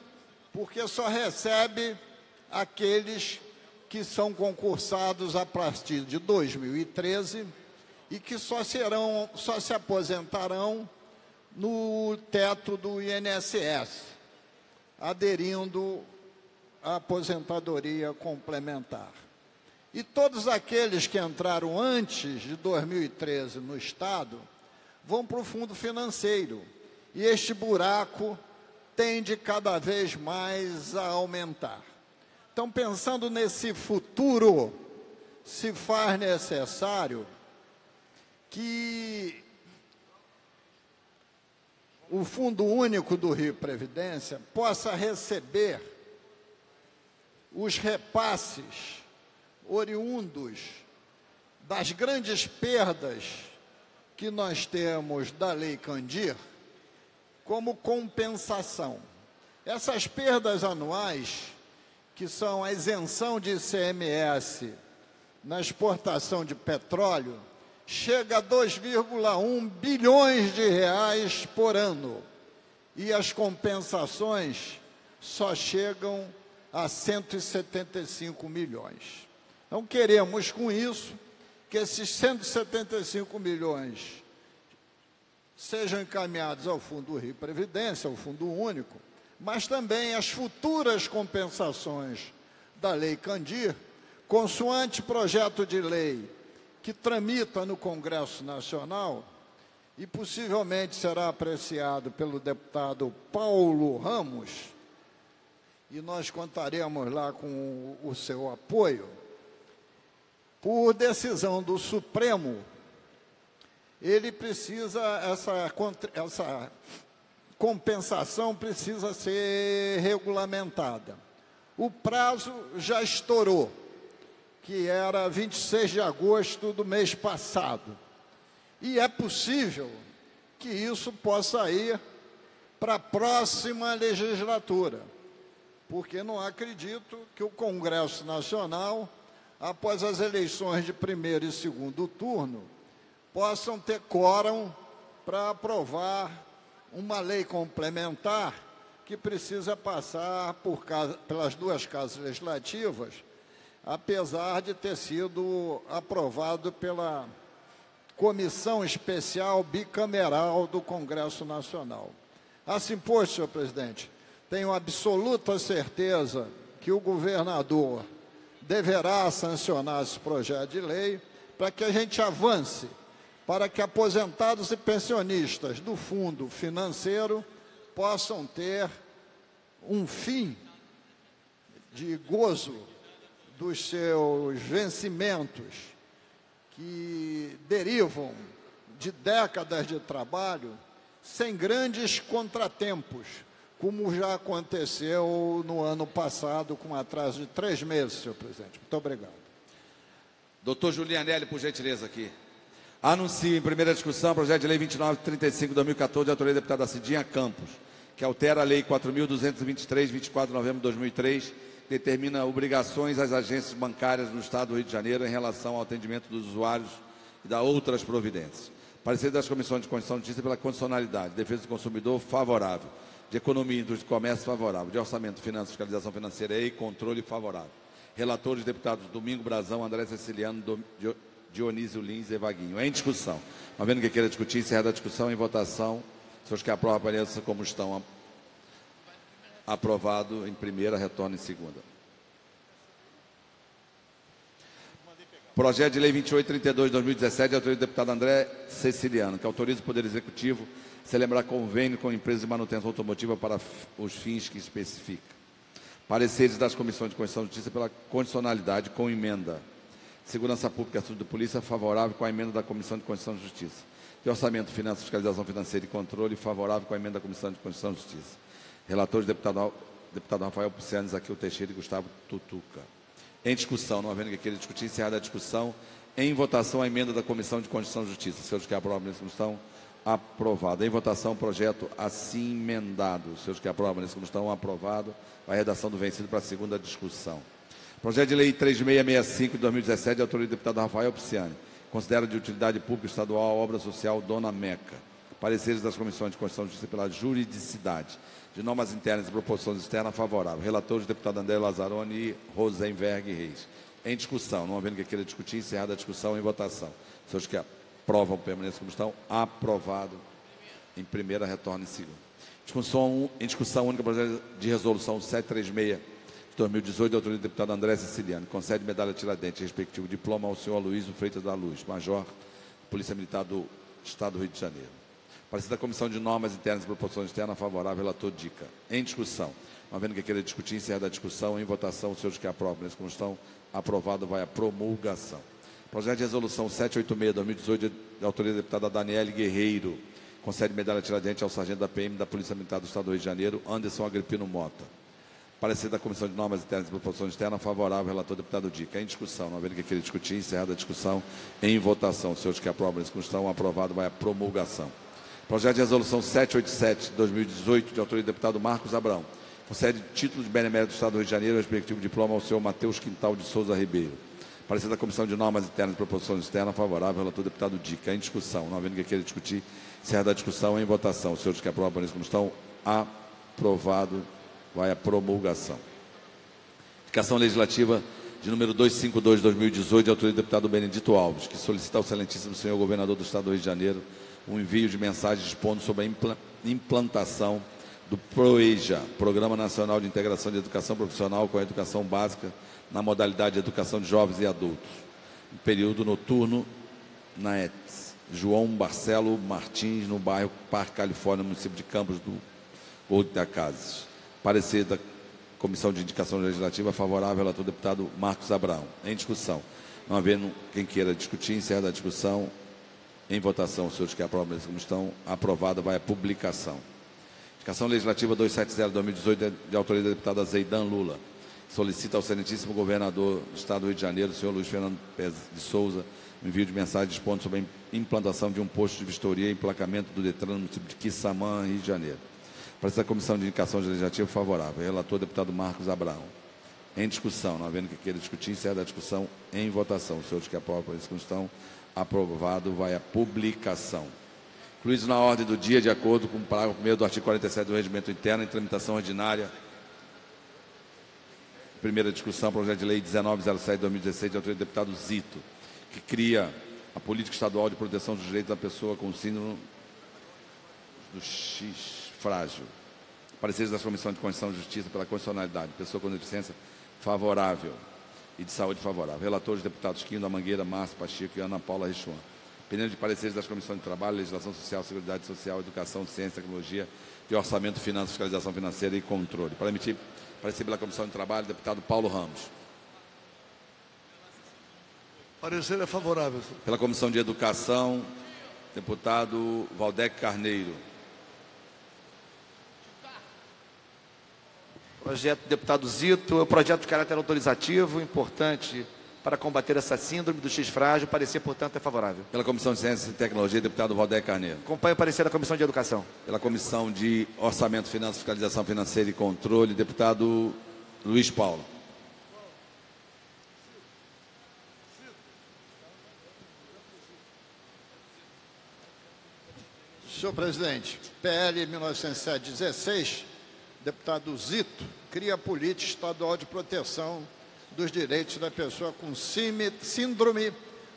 porque só recebe aqueles que são concursados a partir de 2013 e que só serão, só se aposentarão no teto do INSS, aderindo à aposentadoria complementar. E todos aqueles que entraram antes de 2013 no Estado vão para o fundo financeiro. E este buraco tende cada vez mais a aumentar. Então, pensando nesse futuro, se faz necessário que o Fundo Único do Rio Previdência possa receber os repasses oriundos das grandes perdas que nós temos da Lei Candir como compensação. Essas perdas anuais, que são a isenção de ICMS na exportação de petróleo, chega a 2,1 bilhões de reais por ano. E as compensações só chegam a 175 milhões. Então, queremos com isso que esses 175 milhões sejam encaminhados ao Fundo Rio Previdência, ao Fundo Único, mas também as futuras compensações da Lei Candir, consoante projeto de lei que tramita no Congresso Nacional e possivelmente será apreciado pelo deputado Paulo Ramos, e nós contaremos lá com o seu apoio, por decisão do Supremo, ele precisa, essa, essa compensação precisa ser regulamentada. O prazo já estourou que era 26 de agosto do mês passado. E é possível que isso possa ir para a próxima legislatura, porque não acredito que o Congresso Nacional após as eleições de primeiro e segundo turno, possam ter quórum para aprovar uma lei complementar que precisa passar por casa, pelas duas casas legislativas, apesar de ter sido aprovado pela Comissão Especial Bicameral do Congresso Nacional. Assim, pois, senhor presidente, tenho absoluta certeza que o governador deverá sancionar esse projeto de lei para que a gente avance, para que aposentados e pensionistas do fundo financeiro possam ter um fim de gozo dos seus vencimentos que derivam de décadas de trabalho sem grandes contratempos, como já aconteceu no ano passado, com atraso de três meses, senhor presidente. Muito obrigado. Doutor Julianelli, por gentileza, aqui. Anuncio em primeira discussão o projeto de lei 2935 de 2014, de autoria da deputada Cidinha Campos, que altera a lei 4.223, 24 de novembro de 2003, determina obrigações às agências bancárias no Estado do Rio de Janeiro em relação ao atendimento dos usuários e da outras providências. Parecer das comissões de Constituição e Justiça pela condicionalidade, defesa do consumidor favorável, de economia, indústria e comércio favorável, de orçamento, finanças, fiscalização financeira e controle favorável. Relatores, deputados Domingo Brazão, André Ceciliano, Dionísio Lins e Vaguinho. Em discussão. Uma vendo que queira discutir, encerrada a discussão, em votação. Os que aprovam apareçam como estão. Aprovado em primeira, retorna em segunda. Projeto de Lei 2832 de 2017, de autoria do deputado André Ceciliano, que autoriza o Poder Executivo a celebrar convênio com empresas de manutenção automotiva para os fins que especifica. Pareceres das Comissões de Constituição e Justiça pela condicionalidade com emenda. Segurança Pública e Assunto de Polícia favorável com a emenda da Comissão de Constituição e Justiça. De Orçamento, Finanças, Fiscalização Financeira e Controle favorável com a emenda da Comissão de Constituição e Justiça. Relatores, deputado, deputado Rafael Piscianes, Aquil Teixeira e Gustavo Tutuca. Em discussão, não havendo que queira discutir, encerrada a discussão. Em votação, a emenda da Comissão de Constituição e Justiça. Senhores que aprovam nessa comissão, aprovado. Em votação, o projeto assim emendado. Senhores que aprovam nessa comissão, aprovado. A redação do vencido para a segunda discussão. Projeto de Lei 3665 de 2017, de autoria do deputado Rafael Pisciani. Considera de utilidade pública estadual a obra social Dona Meca. Pareceres das comissões de Constituição Justiça pela juridicidade de normas internas e proporções externas favorável. Relatores, deputado André Lazzaroni e Rosenberg Reis. Em discussão, não havendo que queira discutir, encerrada a discussão em votação. Senhores que aprovam permanência como estão, aprovado. Em primeira, retorna em segunda. Discussão, em discussão única, projeto de resolução 736 de 2018, de autoria do deputado André Siciliano. Concede medalha Tiradentes, respectivo diploma ao senhor Aloysio Freitas da Luz, major, Polícia Militar do Estado do Rio de Janeiro. Parecer da Comissão de Normas Internas e Proporções Externas, favorável, relator Dica. Em discussão. Uma vendo que queira discutir, encerra da discussão. Em votação, os senhores que aprovam nessa comissão, aprovado, vai a promulgação. Projeto de resolução 786-2018, de autoria da deputada Daniele Guerreiro. Concede medalha Tiradentes ao sargento da PM da Polícia Militar do Estado do Rio de Janeiro, Anderson Agripino Mota. Parecer da Comissão de Normas Internas e Proporções Externas, favorável, relator deputado Dica. Em discussão, não havendo que queira discutir, encerrada a discussão. Em votação, os senhores que aprovam nessa comissão, aprovado, vai a promulgação. Projeto de resolução 787 de 2018, de autoria do deputado Marcos Abrão. Concede título de benemérito do Estado do Rio de Janeiro, respectivo diploma ao senhor Matheus Quintal de Souza Ribeiro. Parecer da Comissão de Normas Internas e Proposições Externas, favorável, relator deputado Dica. Em discussão, não havendo que queira discutir, encerra da discussão em votação. Os senhores que aprovam nesse estão aprovado, vai a promulgação. Indicação legislativa de número 252 de 2018, de autoria do deputado Benedito Alves, que solicita ao excelentíssimo senhor governador do Estado do Rio de Janeiro um envio de mensagens expondo sobre a implantação do PROEJA, Programa Nacional de Integração de Educação Profissional com a Educação Básica na modalidade de educação de jovens e adultos. Um período noturno na ETS. João Barcelo Martins, no bairro Parque Califórnia, município de Campos do Gordo da Casas. Parecer da Comissão de Indicação Legislativa favorável ao deputado Marcos Abraão. Em discussão. Não havendo quem queira discutir, encerra a discussão. Em votação, os senhores que aprovam essa comissão, aprovada vai a publicação. Indicação Legislativa 270-2018, de autoria da deputada Zeidan Lula. Solicita ao excelentíssimo governador do Estado do Rio de Janeiro, senhor Luiz Fernando Pérez de Souza, o envio de mensagem dispondo sobre a implantação de um posto de vistoria e emplacamento do Detran no município de Quissamã, Rio de Janeiro. Para essa comissão de indicação legislativa favorável. Relator, deputado Marcos Abraão. Em discussão, não havendo que queira discutir, encerra a discussão em votação. Os senhores que aprovam por essa questão, aprovado, vai à publicação. Incluídos na ordem do dia, de acordo com o parágrafo 1 do artigo 47 do Regimento Interno, em tramitação ordinária. Primeira discussão, projeto de lei 1907-2016, de autoria do deputado Zito, que cria a política estadual de proteção dos direitos da pessoa com síndrome do X frágil. Pareceres da Comissão de Constituição e Justiça pela constitucionalidade, pessoa com deficiência favorável e de saúde favorável. Relatores, deputados Quinho da Mangueira, Márcio Pacheco e Ana Paula Richuan. Pendendo de pareceres das Comissões de Trabalho, Legislação Social, Seguridade Social, Educação, Ciência, Tecnologia e Orçamento, Finanças, Fiscalização Financeira e Controle. Para emitir parecer pela Comissão de Trabalho, deputado Paulo Ramos. Parecer é favorável. senhor. Pela Comissão de Educação, deputado Valdec Carneiro. Projeto do deputado Zito, é um projeto de caráter autorizativo, importante para combater essa síndrome do X frágil. Parecer, portanto, é favorável. Pela Comissão de Ciência e Tecnologia, deputado Valdec Carneiro. Acompanho o parecer da Comissão de Educação. Pela Comissão de Orçamento, Finanças, Fiscalização Financeira e Controle, deputado Luiz Paulo. Senhor presidente, PL 1907-16, deputado Zito, cria a política estadual de proteção dos direitos da pessoa com síndrome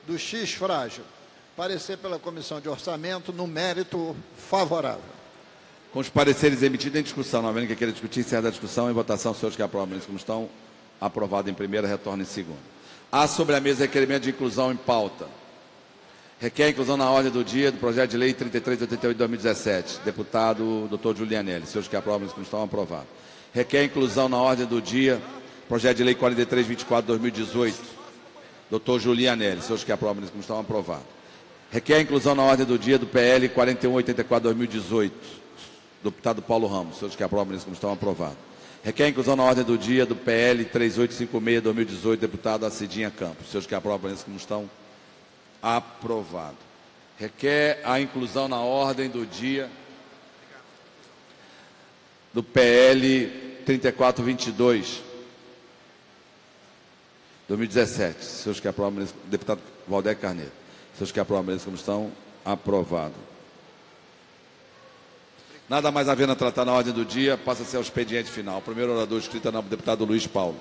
do X frágil. Parecer pela Comissão de Orçamento no mérito favorável. Com os pareceres emitidos em discussão, não havendo que queira discutir, encerra a discussão em votação. Senhores que aprovam isso como estão, aprovado em primeira, retorna em segunda. Há sobre a mesa requerimento de inclusão em pauta. Requer a inclusão na ordem do dia do projeto de lei 3388 de 2017. Deputado Dr. Julianelli. Senhores que aprovam como estão, aprovado. Requer a inclusão na ordem do dia projeto de lei 4324 de 2018. Dr. Julianelli. Senhores que aprovam como estão, aprovado. Requer a inclusão na ordem do dia do PL 4184 de 2018. Deputado Paulo Ramos. Os senhores que aprovam como estão, aprovado. Requer a inclusão na ordem do dia do PL 3856 de 2018. Deputado Acidinha Campos. Os senhores que aprovam como estão, aprovado. Requer a inclusão na ordem do dia do PL 3422 2017. Seus que aprovam, deputado Valdec Carneiro. Seus que aprovam essa comissão, aprovado. Nada mais havendo a tratar na ordem do dia, passa a ser o expediente final. O primeiro orador escrito é o deputado Luiz Paulo.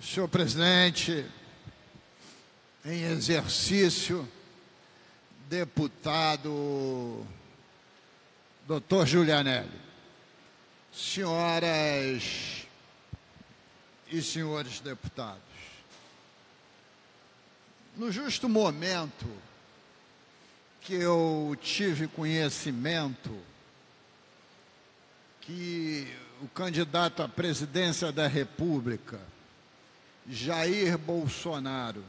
Senhor presidente, em exercício, deputado doutor Julianelli, senhoras e senhores deputados, no justo momento que eu tive conhecimento que o candidato à presidência da República, Jair Bolsonaro,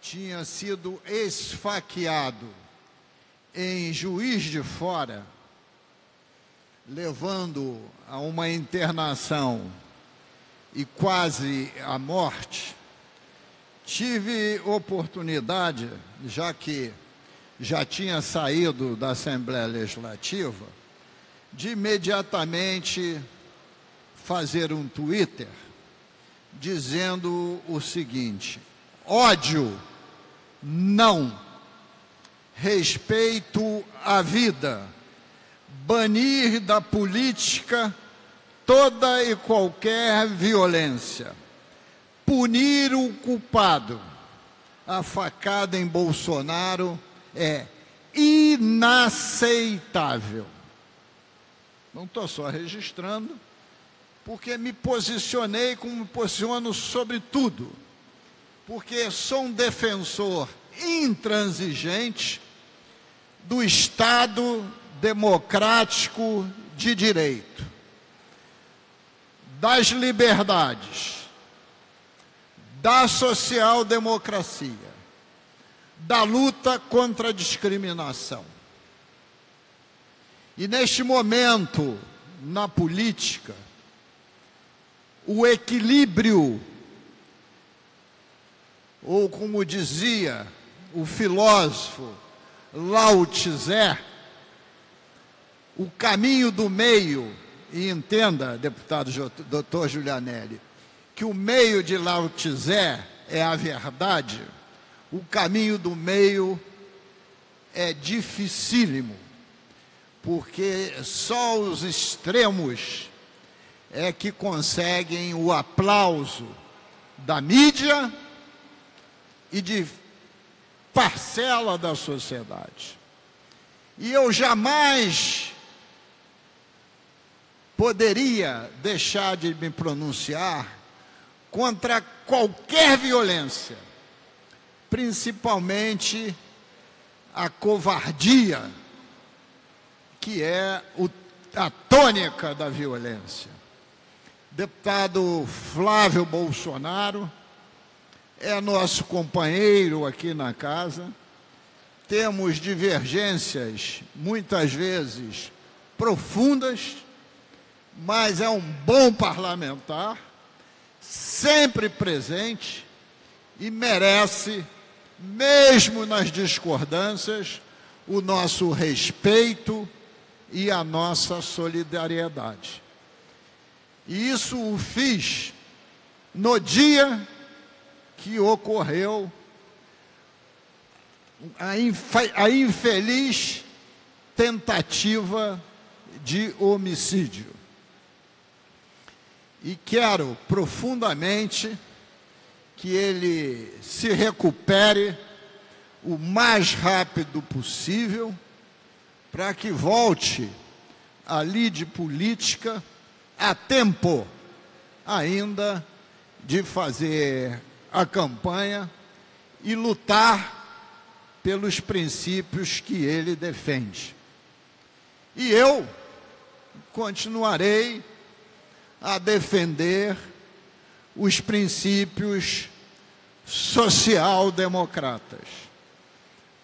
tinha sido esfaqueado em Juiz de Fora, levando a uma internação e quase à morte, tive oportunidade, já que já tinha saído da Assembleia Legislativa, de imediatamente fazer um Twitter dizendo o seguinte: ódio, não. Respeito à vida. Banir da política toda e qualquer violência. punir o culpado. A facada em Bolsonaro é inaceitável. Não estou só registrando, porque me posicionei como me posiciono sobre tudo. Porque sou um defensor intransigente do Estado democrático de direito, das liberdades, da social-democracia, da luta contra a discriminação. E neste momento, na política, o equilíbrio, ou como dizia o filósofo Lao Tse, o caminho do meio, e entenda, deputado doutor Giulianelli, que o meio de Lao Tse é a verdade, o caminho do meio é dificílimo, porque só os extremos é que conseguem o aplauso da mídia e de parcela da sociedade. E eu jamais poderia deixar de me pronunciar contra qualquer violência, principalmente a covardia, que é o, a tônica da violência. Deputado Flávio Bolsonaro é nosso companheiro aqui na casa. Temos divergências, muitas vezes profundas, mas é um bom parlamentar, sempre presente e merece, mesmo nas discordâncias, o nosso respeito e a nossa solidariedade. E isso o fiz no dia que ocorreu a, a infeliz tentativa de homicídio. E quero profundamente que ele se recupere o mais rápido possível para que volte a lide política a tempo ainda de fazer a campanha e lutar pelos princípios que ele defende. E eu continuarei a defender os princípios social-democratas.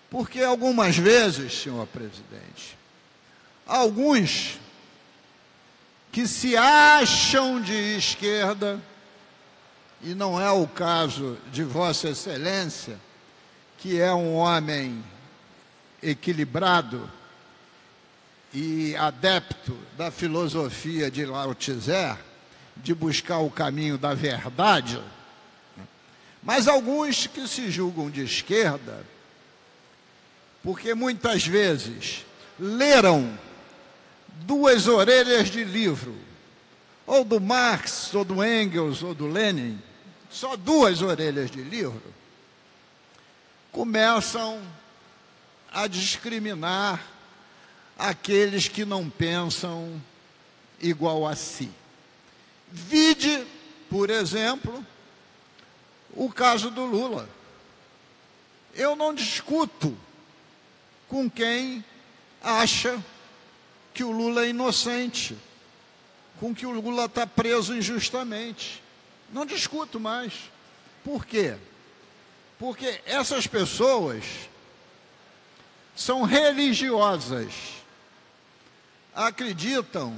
Porque algumas vezes, senhor presidente, alguns que se acham de esquerda, e não é o caso de Vossa Excelência, que é um homem equilibrado e adepto da filosofia de Lao Tse, de buscar o caminho da verdade, mas alguns que se julgam de esquerda, porque muitas vezes leram duas orelhas de livro, ou do Marx, ou do Engels, ou do Lenin, só duas orelhas de livro, começam a discriminar aqueles que não pensam igual a si. Vide, por exemplo, o caso do Lula. Eu não discuto com quem acha que o Lula é inocente, com que o Lula está preso injustamente. Não discuto mais. Por quê? Porque essas pessoas são religiosas, acreditam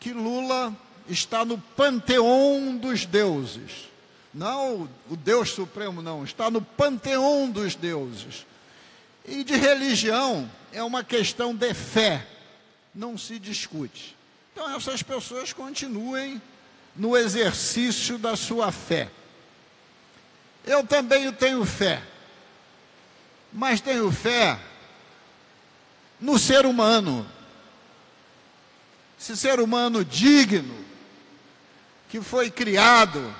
que Lula está no panteão dos deuses. Não o Deus Supremo, não, está no panteão dos deuses. E de religião é uma questão de fé, não se discute. Então essas pessoas continuem no exercício da sua fé. Eu também tenho fé, mas tenho fé no ser humano. Esse ser humano digno, que foi criado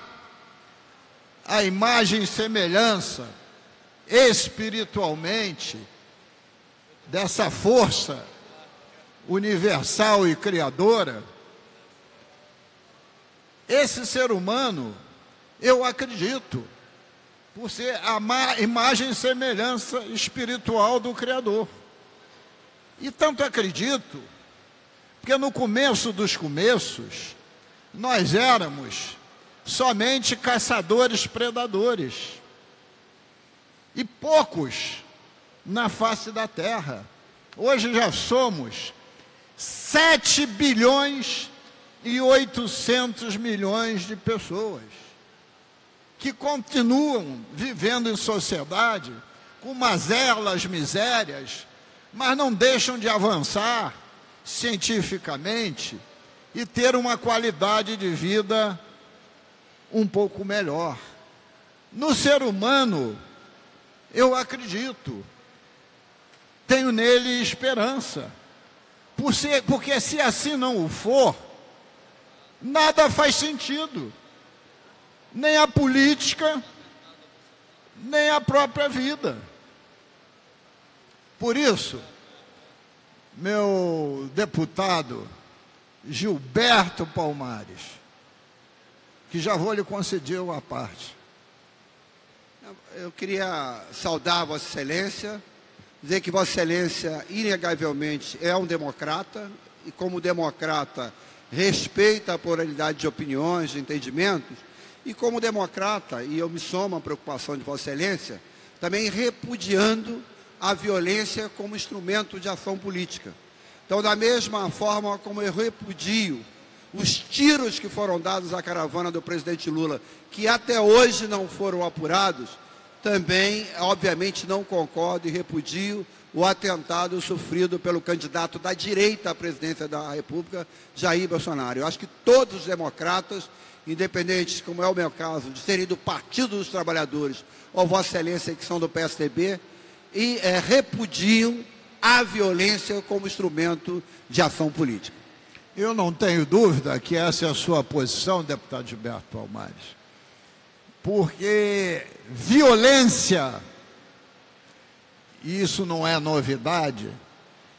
a imagem e semelhança espiritualmente dessa força universal e criadora, esse ser humano, eu acredito, por ser a imagem e semelhança espiritual do Criador. E tanto acredito, porque no começo dos começos, nós éramos somente caçadores predadores. E poucos na face da terra. Hoje já somos 7 bilhões e 800 milhões de pessoas que continuam vivendo em sociedade com mazelas, misérias, mas não deixam de avançar cientificamente e ter uma qualidade de vida um pouco melhor. No ser humano, eu acredito, tenho nele esperança, por ser, porque se assim não o for, nada faz sentido, nem a política, nem a própria vida. Por isso, meu deputado Gilberto Palmares, que já vou lhe conceder uma parte. Eu queria saudar Vossa Excelência, dizer que Vossa Excelência, inegavelmente, é um democrata e, como democrata, respeita a pluralidade de opiniões, de entendimentos, e, como democrata, e eu me somo à preocupação de Vossa Excelência, também repudiando a violência como instrumento de ação política. Então, da mesma forma como eu repudio os tiros que foram dados à caravana do presidente Lula, que até hoje não foram apurados, também, obviamente, não concordo e repudio o atentado sofrido pelo candidato da direita à presidência da República, Jair Bolsonaro. Eu acho que todos os democratas, independentes, como é o meu caso, de serem do Partido dos Trabalhadores ou Vossa Excelência, que são do PSDB, e é, repudiam a violência como instrumento de ação política. Eu não tenho dúvida que essa é a sua posição, deputado Gilberto Palmares. Porque violência, e isso não é novidade,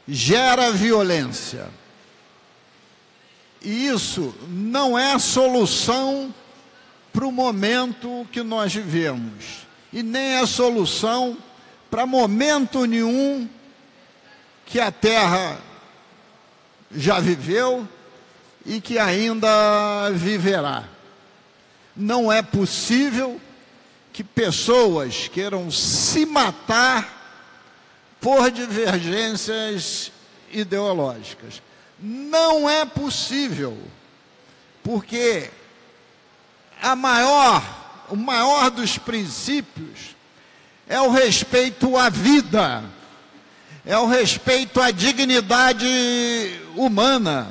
gera violência. E isso não é solução para o momento que nós vivemos. E nem é solução para momento nenhum que a Terra já viveu e que ainda viverá. Não é possível que pessoas queiram se matar por divergências ideológicas. Não é possível, porque a maior, o maior dos princípios é o respeito à vida é o respeito à dignidade humana,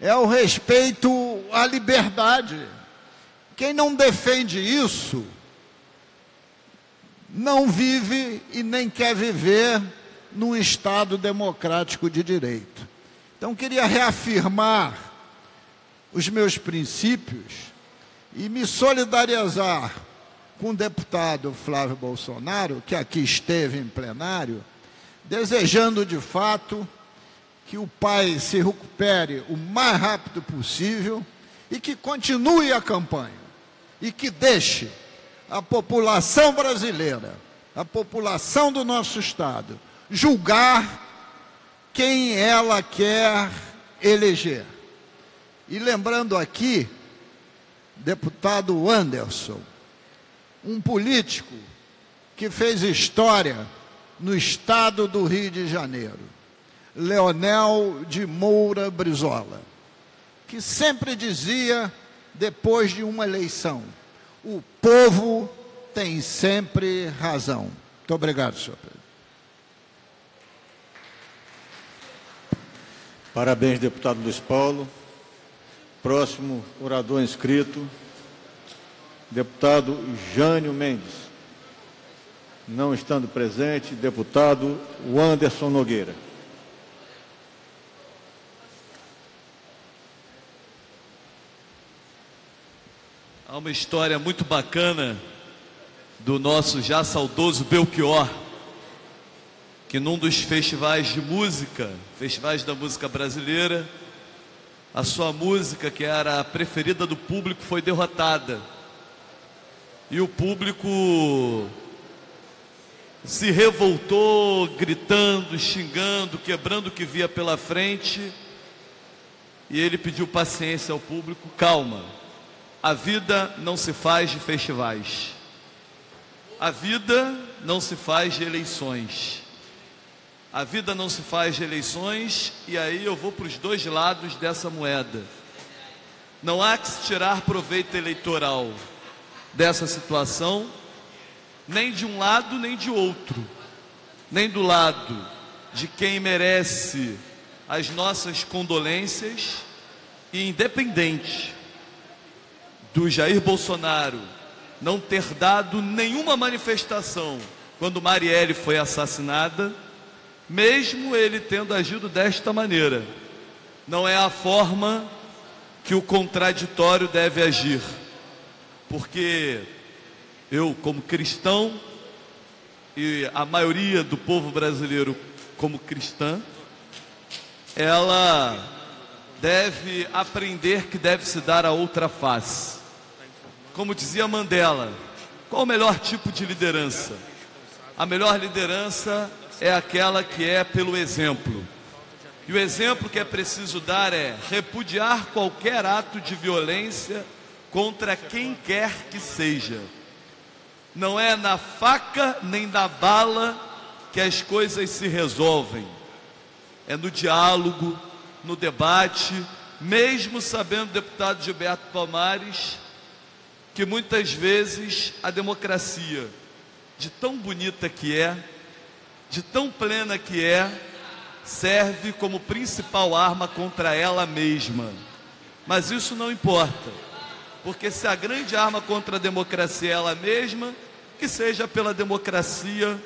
é o respeito à liberdade. Quem não defende isso, não vive e nem quer viver num Estado democrático de direito. Então, queria reafirmar os meus princípios e me solidarizar com o deputado Flávio Bolsonaro, que aqui esteve em plenário desejando de fato que o pai se recupere o mais rápido possível e que continue a campanha e que deixe a população brasileira, a população do nosso estado, julgar quem ela quer eleger. E lembrando aqui, deputado Anderson, um político que fez história no estado do Rio de Janeiro, Leonel de Moura Brizola, que sempre dizia, depois de uma eleição, o povo tem sempre razão. Muito obrigado, senhor presidente. Parabéns, deputado Luiz Paulo. Próximo orador inscrito, deputado Jânio Mendes não estando presente, deputado Wanderson Nogueira. Há uma história muito bacana do nosso já saudoso Belchior, que num dos festivais de música, festivais da música brasileira, a sua música, que era a preferida do público, foi derrotada. E o público se revoltou, gritando, xingando, quebrando o que via pela frente. E ele pediu paciência ao público, calma. A vida não se faz de festivais. A vida não se faz de eleições. A vida não se faz de eleições, e aí eu vou para os dois lados dessa moeda. Não há que se tirar proveito eleitoral dessa situação, nem de um lado nem de outro, nem do lado de quem merece as nossas condolências, e independente do Jair Bolsonaro não ter dado nenhuma manifestação quando Marielle foi assassinada, mesmo ele tendo agido desta maneira, não é a forma que o contraditório deve agir, porque eu, como cristão, e a maioria do povo brasileiro, como cristã, ela deve aprender que deve se dar a outra face. Como dizia Mandela, qual o melhor tipo de liderança? A melhor liderança é aquela que é pelo exemplo. E o exemplo que é preciso dar é repudiar qualquer ato de violência contra quem quer que seja. Não é na faca nem na bala que as coisas se resolvem. É no diálogo, no debate, mesmo sabendo, deputado Gilberto Palmares, que muitas vezes a democracia, de tão bonita que é, de tão plena que é, serve como principal arma contra ela mesma. Mas isso não importa, porque se a grande arma contra a democracia é ela mesma, que seja pela democracia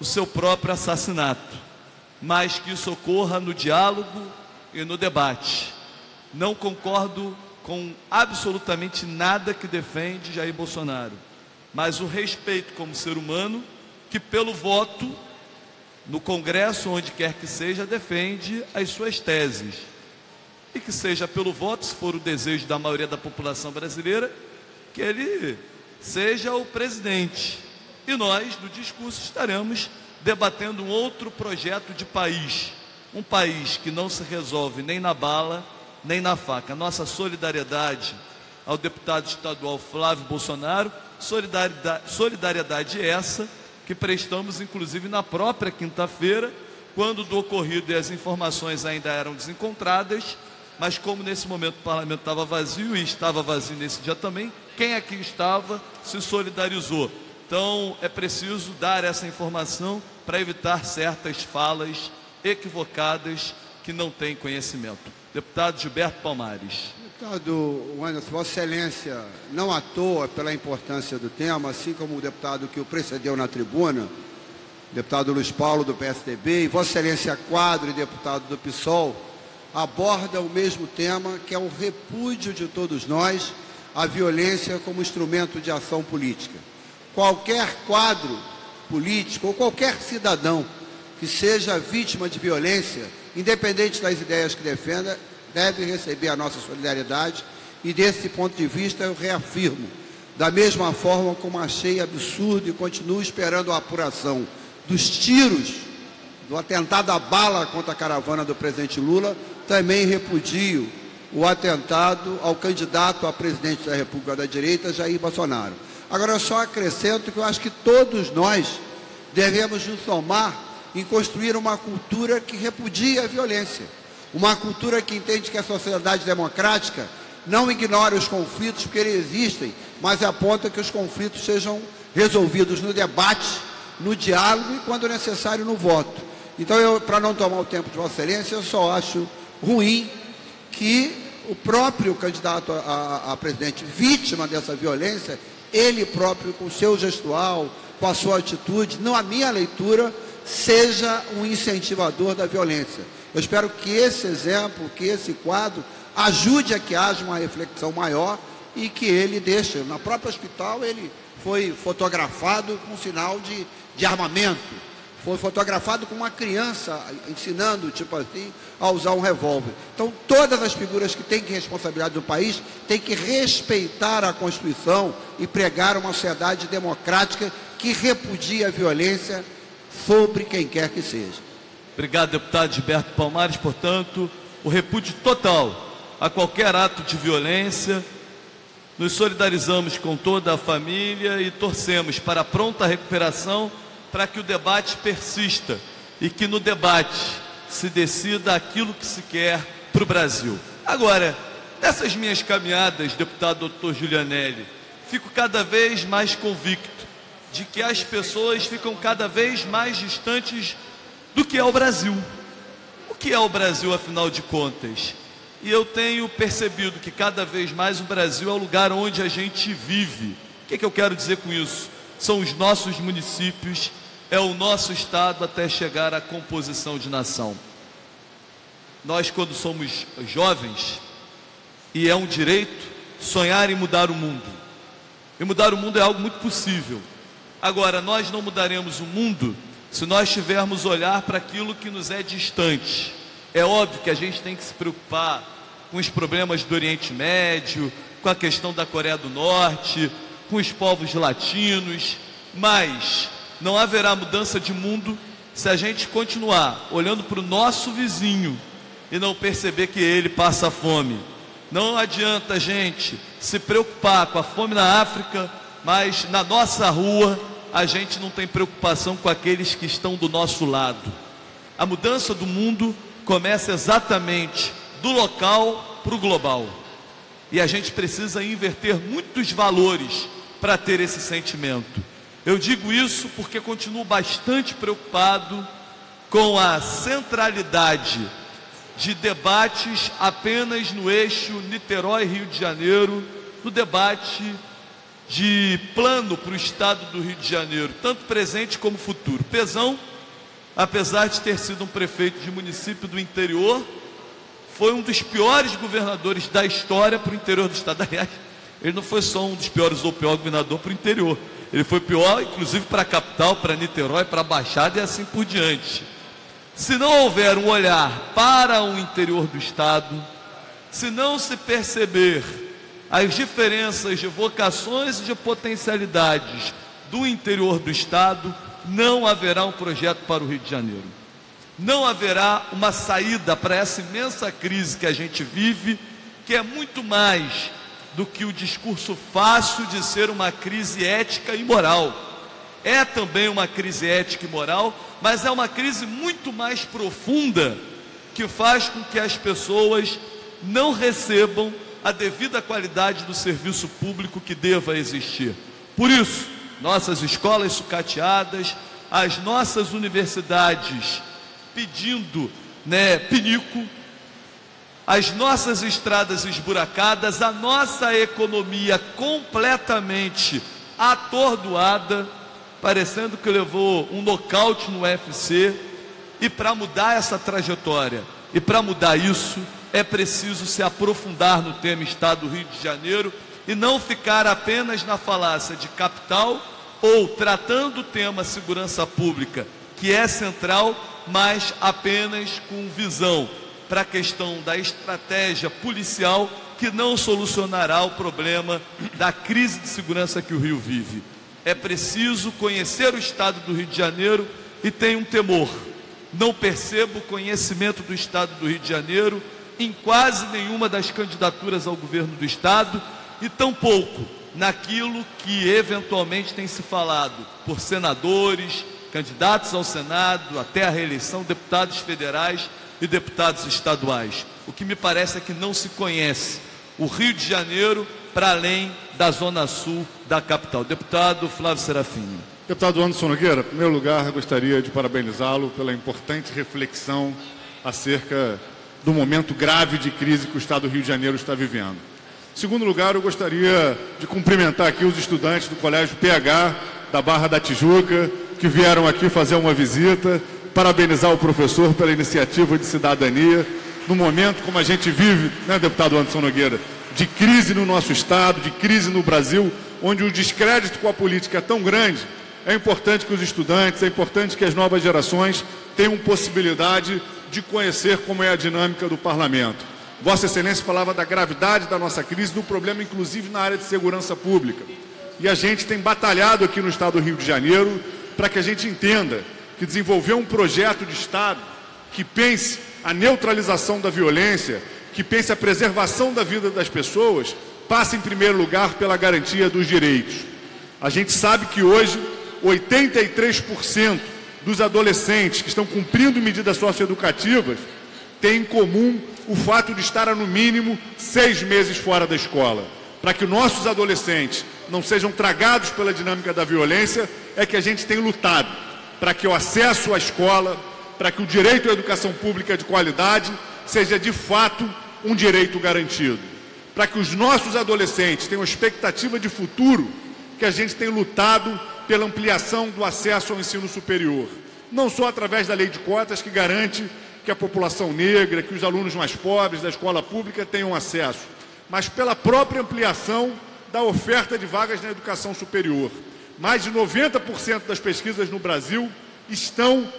o seu próprio assassinato, mas que isso ocorra no diálogo e no debate. Não concordo com absolutamente nada que defende Jair Bolsonaro, mas o respeito como ser humano que pelo voto no Congresso, onde quer que seja, defende as suas teses. E que seja pelo voto, se for o desejo da maioria da população brasileira, que ele seja o presidente. E nós, no discurso, estaremos debatendo um outro projeto de país. Um país que não se resolve nem na bala, nem na faca. Nossa solidariedade ao deputado estadual Flávio Bolsonaro, solidariedade, solidariedade essa que prestamos inclusive na própria quinta-feira, quando do ocorrido e as informações ainda eram desencontradas, mas como nesse momento o parlamento estava vazio e estava vazio nesse dia também, quem aqui estava se solidarizou. Então é preciso dar essa informação para evitar certas falas equivocadas que não têm conhecimento. Deputado Gilberto Palmares. Deputado Anderson, Vossa Excelência, não à toa pela importância do tema, assim como o deputado que o precedeu na tribuna, deputado Luiz Paulo do PSDB, e Vossa Excelência Quadro deputado do PSOL, aborda o mesmo tema, que é o repúdio de todos nós à violência como instrumento de ação política. Qualquer quadro político ou qualquer cidadão que seja vítima de violência independente das ideias que defenda, deve receber a nossa solidariedade e desse ponto de vista eu reafirmo, da mesma forma como achei absurdo e continuo esperando a apuração dos tiros do atentado à bala contra a caravana do presidente Lula, também repudio o atentado ao candidato a presidente da República da Direita, Jair Bolsonaro. Agora, eu só acrescento que eu acho que todos nós devemos nos somar em construir uma cultura que repudia a violência. Uma cultura que entende que a sociedade democrática não ignora os conflitos porque eles existem, mas aponta que os conflitos sejam resolvidos no debate, no diálogo e, quando necessário, no voto. Então, eu, para não tomar o tempo de Vossa Excelência, eu só acho ruim que o próprio candidato a, a, a presidente, vítima dessa violência, ele próprio, com seu gestual, com a sua atitude, não a minha leitura, seja um incentivador da violência. Eu espero que esse exemplo, que esse quadro, ajude a que haja uma reflexão maior e que ele deixa. Na própria hospital ele foi fotografado com sinal de, de armamento. Foi fotografado com uma criança ensinando, tipo assim, a usar um revólver. Então, todas as figuras que têm que responsabilidade do país têm que respeitar a Constituição e pregar uma sociedade democrática que repudia a violência sobre quem quer que seja. Obrigado, deputado Gilberto Palmares. Portanto, o repúdio total a qualquer ato de violência. Nos solidarizamos com toda a família e torcemos para a pronta recuperação para que o debate persista e que no debate se decida aquilo que se quer para o Brasil. Agora, nessas minhas caminhadas, deputado doutor Giulianelli, fico cada vez mais convicto de que as pessoas ficam cada vez mais distantes do que é o Brasil. O que é o Brasil, afinal de contas? E eu tenho percebido que cada vez mais o Brasil é o lugar onde a gente vive. O que, é que eu quero dizer com isso? São os nossos municípios, é o nosso Estado até chegar à composição de nação. Nós, quando somos jovens, e é um direito, sonhar em mudar o mundo. E mudar o mundo é algo muito possível. Agora, nós não mudaremos o mundo se nós tivermos olhar para aquilo que nos é distante. É óbvio que a gente tem que se preocupar com os problemas do Oriente Médio, com a questão da Coreia do Norte, com os povos latinos, mas não haverá mudança de mundo se a gente continuar olhando para o nosso vizinho e não perceber que ele passa fome. Não adianta a gente se preocupar com a fome na África, mas na nossa rua a gente não tem preocupação com aqueles que estão do nosso lado. A mudança do mundo começa exatamente do local para o global. E a gente precisa inverter muitos valores para ter esse sentimento. Eu digo isso porque continuo bastante preocupado com a centralidade de debates apenas no eixo Niterói-Rio de Janeiro, no debate de plano para o estado do Rio de Janeiro, tanto presente como futuro. Pezão, apesar de ter sido um prefeito de município do interior, foi um dos piores governadores da história para o interior do estado. Aliás, ele não foi só um dos piores ou pior governador para o interior. Ele foi pior, inclusive, para a capital, para Niterói, para a Baixada e assim por diante. Se não houver um olhar para o interior do estado, se não se perceber as diferenças de vocações e de potencialidades do interior do Estado, não haverá um projeto para o Rio de Janeiro. Não haverá uma saída para essa imensa crise que a gente vive, que é muito mais do que o discurso fácil de ser uma crise ética e moral. É também uma crise ética e moral, mas é uma crise muito mais profunda que faz com que as pessoas não recebam a devida qualidade do serviço público que deva existir. Por isso, nossas escolas sucateadas, as nossas universidades pedindo né, pinico, as nossas estradas esburacadas, a nossa economia completamente atordoada, parecendo que levou um nocaute no UFC, e para mudar essa trajetória, e para mudar isso, é preciso se aprofundar no tema Estado do Rio de Janeiro e não ficar apenas na falácia de capital ou tratando o tema segurança pública, que é central, mas apenas com visão para a questão da estratégia policial que não solucionará o problema da crise de segurança que o Rio vive. É preciso conhecer o estado do Rio de Janeiro e tenho um temor. Não percebo o conhecimento do estado do Rio de Janeiro em quase nenhuma das candidaturas ao governo do Estado e tampouco naquilo que eventualmente tem se falado por senadores, candidatos ao Senado, até a reeleição, deputados federais e deputados estaduais. O que me parece é que não se conhece o Rio de Janeiro para além da zona sul da capital. Deputado Flávio Serafim. Deputado Anderson Nogueira, em primeiro lugar, gostaria de parabenizá-lo pela importante reflexão acerca do momento grave de crise que o Estado do Rio de Janeiro está vivendo. Em segundo lugar, eu gostaria de cumprimentar aqui os estudantes do Colégio PH da Barra da Tijuca, que vieram aqui fazer uma visita, parabenizar o professor pela iniciativa de cidadania, no momento como a gente vive, né, deputado Anderson Nogueira, de crise no nosso Estado, de crise no Brasil, onde o descrédito com a política é tão grande, é importante que os estudantes, é importante que as novas gerações tenham possibilidade de conhecer como é a dinâmica do parlamento. Vossa Excelência falava da gravidade da nossa crise, do problema, inclusive, na área de segurança pública. E a gente tem batalhado aqui no Estado do Rio de Janeiro para que a gente entenda que desenvolver um projeto de Estado que pense a neutralização da violência, que pense a preservação da vida das pessoas, passa em primeiro lugar pela garantia dos direitos. A gente sabe que hoje 83% dos adolescentes que estão cumprindo medidas socioeducativas têm em comum o fato de estar, no mínimo, seis meses fora da escola. Para que nossos adolescentes não sejam tragados pela dinâmica da violência, é que a gente tem lutado para que o acesso à escola, para que o direito à educação pública de qualidade seja de fato um direito garantido. Para que os nossos adolescentes tenham expectativa de futuro, que a gente tem lutado pela ampliação do acesso ao ensino superior. Não só através da lei de cotas, que garante que a população negra, que os alunos mais pobres da escola pública tenham acesso, mas pela própria ampliação da oferta de vagas na educação superior. Mais de 90% das pesquisas no Brasil estão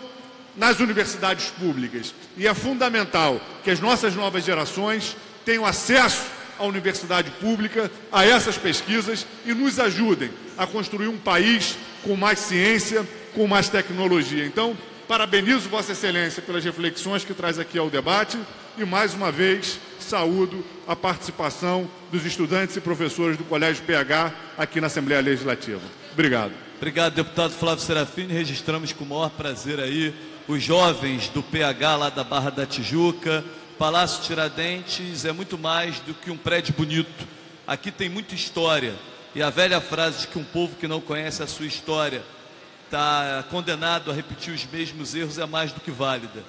nas universidades públicas. E é fundamental que as nossas novas gerações tenham acesso à universidade pública, a essas pesquisas e nos ajudem a construir um país com mais ciência, com mais tecnologia. Então, parabenizo Vossa Excelência pelas reflexões que traz aqui ao debate e, mais uma vez, saúdo a participação dos estudantes e professores do Colégio PH aqui na Assembleia Legislativa. Obrigado. Obrigado, deputado Flávio Serafini. Registramos com o maior prazer aí os jovens do PH lá da Barra da Tijuca. Palácio Tiradentes é muito mais do que um prédio bonito. Aqui tem muita história. E a velha frase de que um povo que não conhece a sua história está condenado a repetir os mesmos erros é mais do que válida.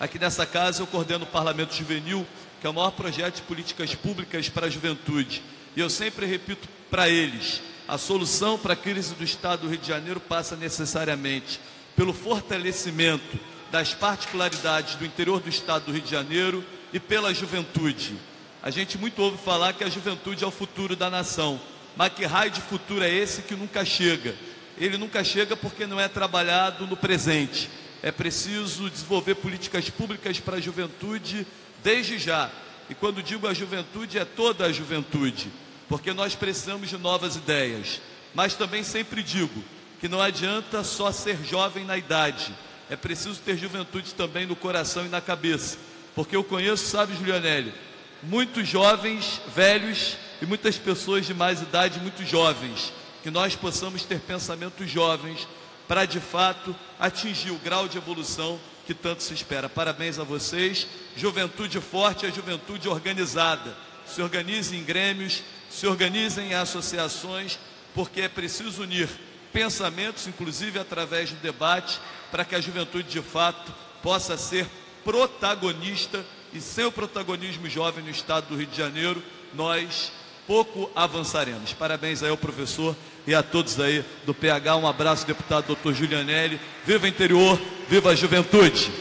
Aqui nessa casa eu coordeno o Parlamento Juvenil, que é o maior projeto de políticas públicas para a juventude. E eu sempre repito para eles: a solução para a crise do Estado do Rio de Janeiro passa necessariamente pelo fortalecimento das particularidades do interior do Estado do Rio de Janeiro e pela juventude. A gente muito ouve falar que a juventude é o futuro da nação, mas que raio de futuro é esse que nunca chega? Ele nunca chega porque não é trabalhado no presente. É preciso desenvolver políticas públicas para a juventude desde já. E quando digo a juventude, é toda a juventude, porque nós precisamos de novas ideias. Mas também sempre digo que não adianta só ser jovem na idade, é preciso ter juventude também no coração e na cabeça. Porque eu conheço, sabe, Julianelli, muitos jovens, velhos e muitas pessoas de mais idade, muito jovens, que nós possamos ter pensamentos jovens para de fato atingir o grau de evolução que tanto se espera. Parabéns a vocês. Juventude forte é juventude organizada. Se organizem em grêmios, se organizem em associações, porque é preciso unir pensamentos, inclusive através do debate, para que a juventude de fato possa ser protagonista e sem o protagonismo jovem no estado do Rio de Janeiro, nós pouco avançaremos. Parabéns aí ao professor e a todos aí do PH. Um abraço, deputado doutor Julianelli. Viva o interior, viva a juventude.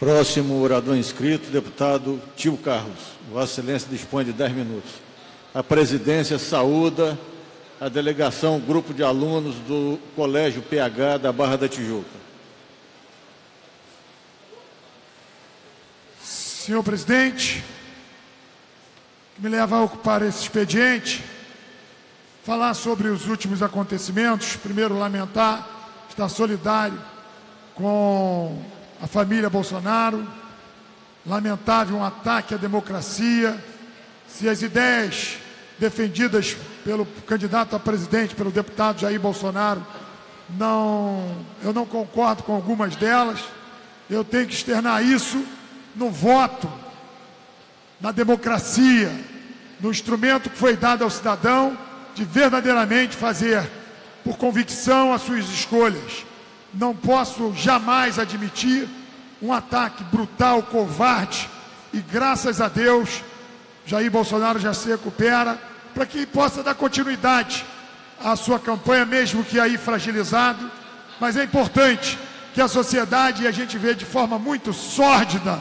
Próximo orador inscrito, deputado Tio Carlos. Vossa Excelência dispõe de 10 minutos. A presidência saúda a delegação, grupo de alunos do Colégio PH da Barra da Tijuca. Senhor presidente, que me leva a ocupar esse expediente, falar sobre os últimos acontecimentos. Primeiro, lamentar, estar solidário com a família Bolsonaro. Lamentável um ataque à democracia. Se as ideias defendidas pelo candidato a presidente, pelo deputado Jair Bolsonaro, não, eu não concordo com algumas delas. Eu tenho que externar isso no voto, na democracia, no instrumento que foi dado ao cidadão de verdadeiramente fazer por convicção as suas escolhas. Não posso jamais admitir um ataque brutal, covarde, e graças a Deus, Jair Bolsonaro já se recupera para que possa dar continuidade à sua campanha, mesmo que aí fragilizado. Mas é importante que a sociedade, e a gente vê de forma muito sórdida,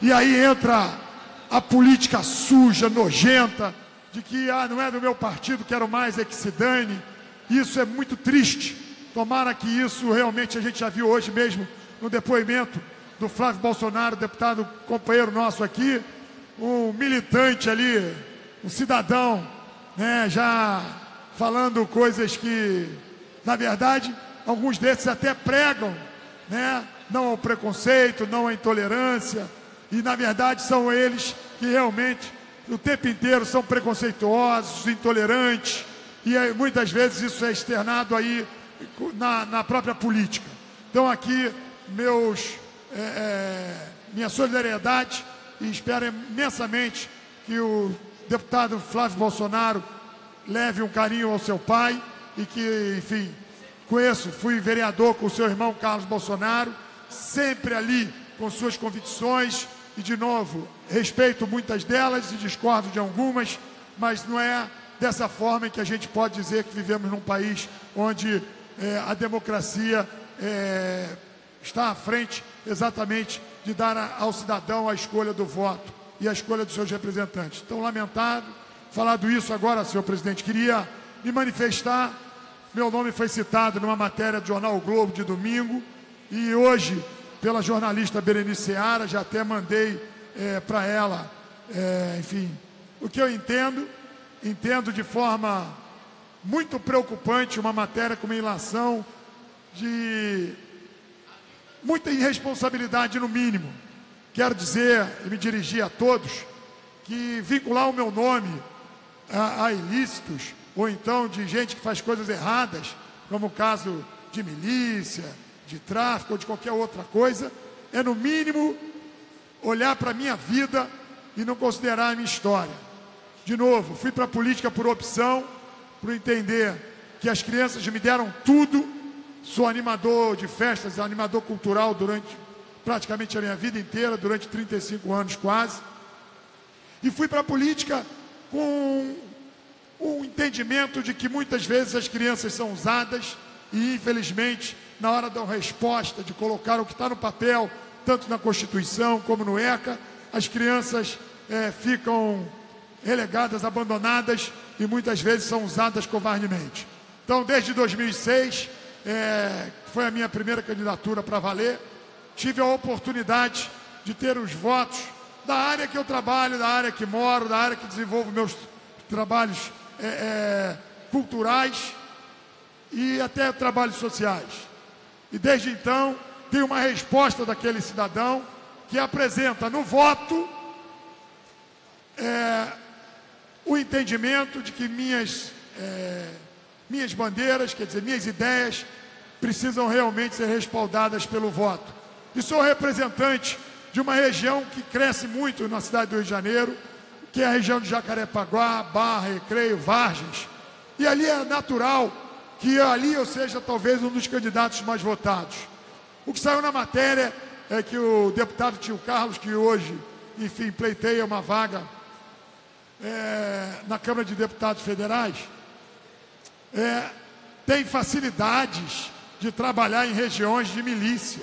e aí entra a política suja, nojenta, de que ah, não é do meu partido, quero mais é que se dane. Isso é muito triste. Tomara que isso realmente a gente já viu hoje mesmo no depoimento do Flávio Bolsonaro, deputado companheiro nosso aqui, um militante ali, um cidadão, né, já falando coisas que, na verdade, alguns desses até pregam, né, não ao preconceito, não à intolerância, e na verdade são eles que realmente o tempo inteiro são preconceituosos, intolerantes, e muitas vezes isso é externado aí na, na própria política. Então aqui meus, é, é, minha solidariedade e espero imensamente que o deputado Flávio Bolsonaro leve um carinho ao seu pai e que, enfim, conheço, fui vereador com o seu irmão Carlos Bolsonaro, sempre ali com suas convicções e, de novo, respeito muitas delas e discordo de algumas, mas não é dessa forma que a gente pode dizer que vivemos num país onde é, a democracia é, está à frente exatamente de dar ao cidadão a escolha do voto e a escolha dos seus representantes. Então, lamentável, falado isso agora, senhor presidente, queria me manifestar. Meu nome foi citado numa matéria do jornal o Globo de domingo e hoje, pela jornalista Berenice Seara, já até mandei é, para ela, é, enfim, o que eu entendo, entendo de forma muito preocupante uma matéria com uma ilação de muita irresponsabilidade no mínimo. Quero dizer e me dirigir a todos que vincular o meu nome a, a ilícitos ou então de gente que faz coisas erradas, como o caso de milícia, de tráfico ou de qualquer outra coisa, é no mínimo olhar para a minha vida e não considerar a minha história. De novo, fui para a política por opção, por entender que as crianças me deram tudo Sou animador de festas, animador cultural durante praticamente a minha vida inteira, durante 35 anos quase. E fui para a política com o entendimento de que muitas vezes as crianças são usadas e, infelizmente, na hora da resposta, de colocar o que está no papel, tanto na Constituição como no ECA, as crianças é, ficam relegadas, abandonadas e muitas vezes são usadas covardemente. Então, desde 2006, é, foi a minha primeira candidatura para valer. Tive a oportunidade de ter os votos da área que eu trabalho, da área que moro, da área que desenvolvo meus trabalhos é, é, culturais e até trabalhos sociais. E desde então, tenho uma resposta daquele cidadão que apresenta no voto é, o entendimento de que minhas é, minhas bandeiras, quer dizer, minhas ideias, precisam realmente ser respaldadas pelo voto. E sou representante de uma região que cresce muito na cidade do Rio de Janeiro, que é a região de Jacarepaguá, Barra, Recreio, Vargens. E ali é natural que ali eu seja talvez um dos candidatos mais votados. O que saiu na matéria é que o deputado Tio Carlos, que hoje, enfim, pleiteia uma vaga é, na Câmara de Deputados Federais, é, tem facilidades de trabalhar em regiões de milícia.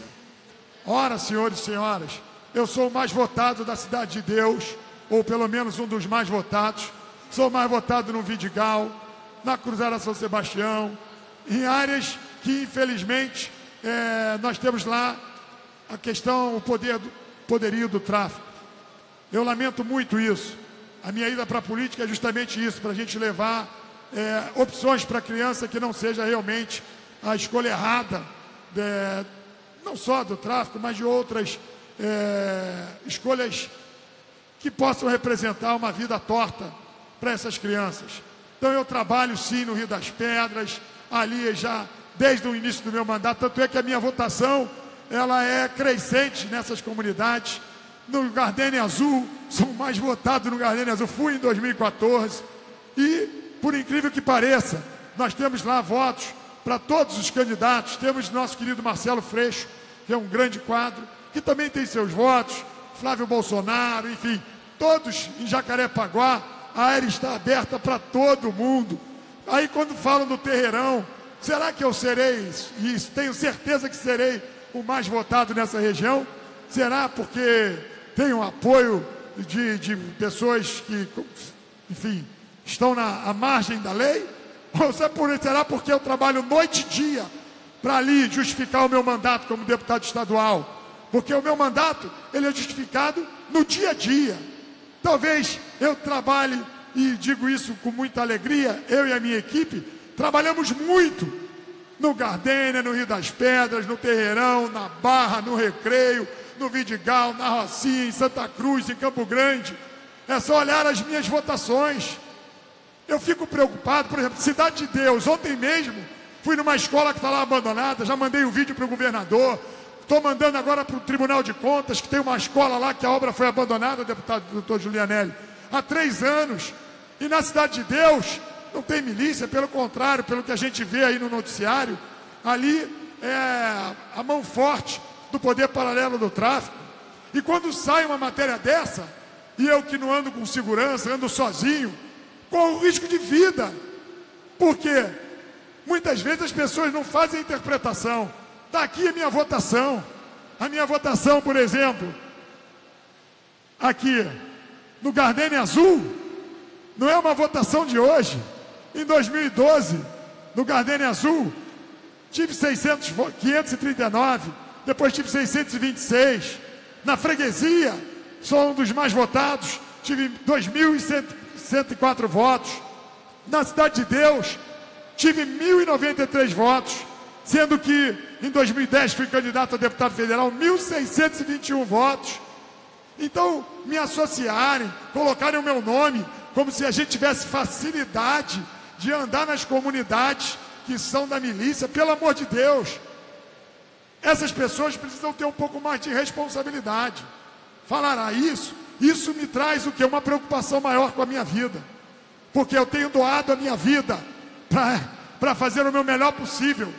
Ora, senhores e senhoras, eu sou o mais votado da Cidade de Deus, ou pelo menos um dos mais votados. Sou mais votado no Vidigal, na Cruzada São Sebastião, em áreas que, infelizmente, é, nós temos lá a questão, o poder do, poderio do tráfico. Eu lamento muito isso. A minha ida para a política é justamente isso, para a gente levar é, opções para a criança que não seja realmente a escolha errada, de, não só do tráfico, mas de outras é, escolhas que possam representar uma vida torta para essas crianças. Então eu trabalho sim no Rio das Pedras, ali já desde o início do meu mandato, tanto é que a minha votação ela é crescente nessas comunidades. No Gardenia Azul, sou mais votado no Gardenia Azul, fui em 2014 e por incrível que pareça, nós temos lá votos para todos os candidatos. Temos nosso querido Marcelo Freixo, que é um grande quadro, que também tem seus votos. Flávio Bolsonaro, enfim, todos em Jacarepaguá. A área está aberta para todo mundo. Aí quando falam do terreirão, será que eu serei, e tenho certeza que serei o mais votado nessa região? Será porque tenho apoio de, de pessoas que, enfim, estão na à margem da lei? Ou será porque eu trabalho noite e dia para ali justificar o meu mandato como deputado estadual? Porque o meu mandato, ele é justificado no dia a dia. Talvez eu trabalhe, e digo isso com muita alegria, eu e a minha equipe, trabalhamos muito no Gardênia, no Rio das Pedras, no Terreirão, na Barra, no Recreio, no Vidigal, na Rocinha, em Santa Cruz, em Campo Grande. É só olhar as minhas votações. Eu fico preocupado, por exemplo, Cidade de Deus, ontem mesmo fui numa escola que está lá abandonada, já mandei um vídeo para o governador, Estou mandando agora para o Tribunal de Contas, que tem uma escola lá que a obra foi abandonada, deputado doutor Julianelli, há três anos. E na Cidade de Deus não tem milícia, pelo contrário, pelo que a gente vê aí no noticiário, ali é a mão forte do poder paralelo do tráfico. E quando sai uma matéria dessa, e eu que não ando com segurança, ando sozinho, corro risco de vida. Porque muitas vezes as pessoas não fazem a interpretação. Está aqui a minha votação. A minha votação, por exemplo, aqui no Gardenia Azul, não é uma votação de hoje. Em 2012, no Gardenia Azul, tive 600, 539, depois tive 626. Na freguesia, sou um dos mais votados, tive 2.104 votos. Na Cidade de Deus, tive 1.093 votos sendo que em 2010 fui candidato a deputado federal, 1.621 votos. Então, me associarem, colocarem o meu nome, como se a gente tivesse facilidade de andar nas comunidades que são da milícia, pelo amor de Deus. Essas pessoas precisam ter um pouco mais de responsabilidade. Falará isso, isso me traz o que? Uma preocupação maior com a minha vida. Porque eu tenho doado a minha vida para fazer o meu melhor possível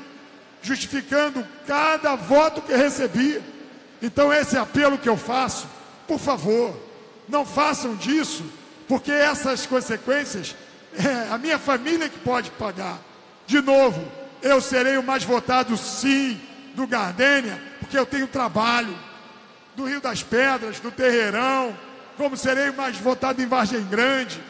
justificando cada voto que recebi. Então, esse apelo que eu faço, por favor, não façam disso, porque essas consequências é a minha família que pode pagar. De novo, eu serei o mais votado, sim, do Gardênia, porque eu tenho trabalho. Do Rio das Pedras, do Terreirão, como serei o mais votado em Vargem Grande.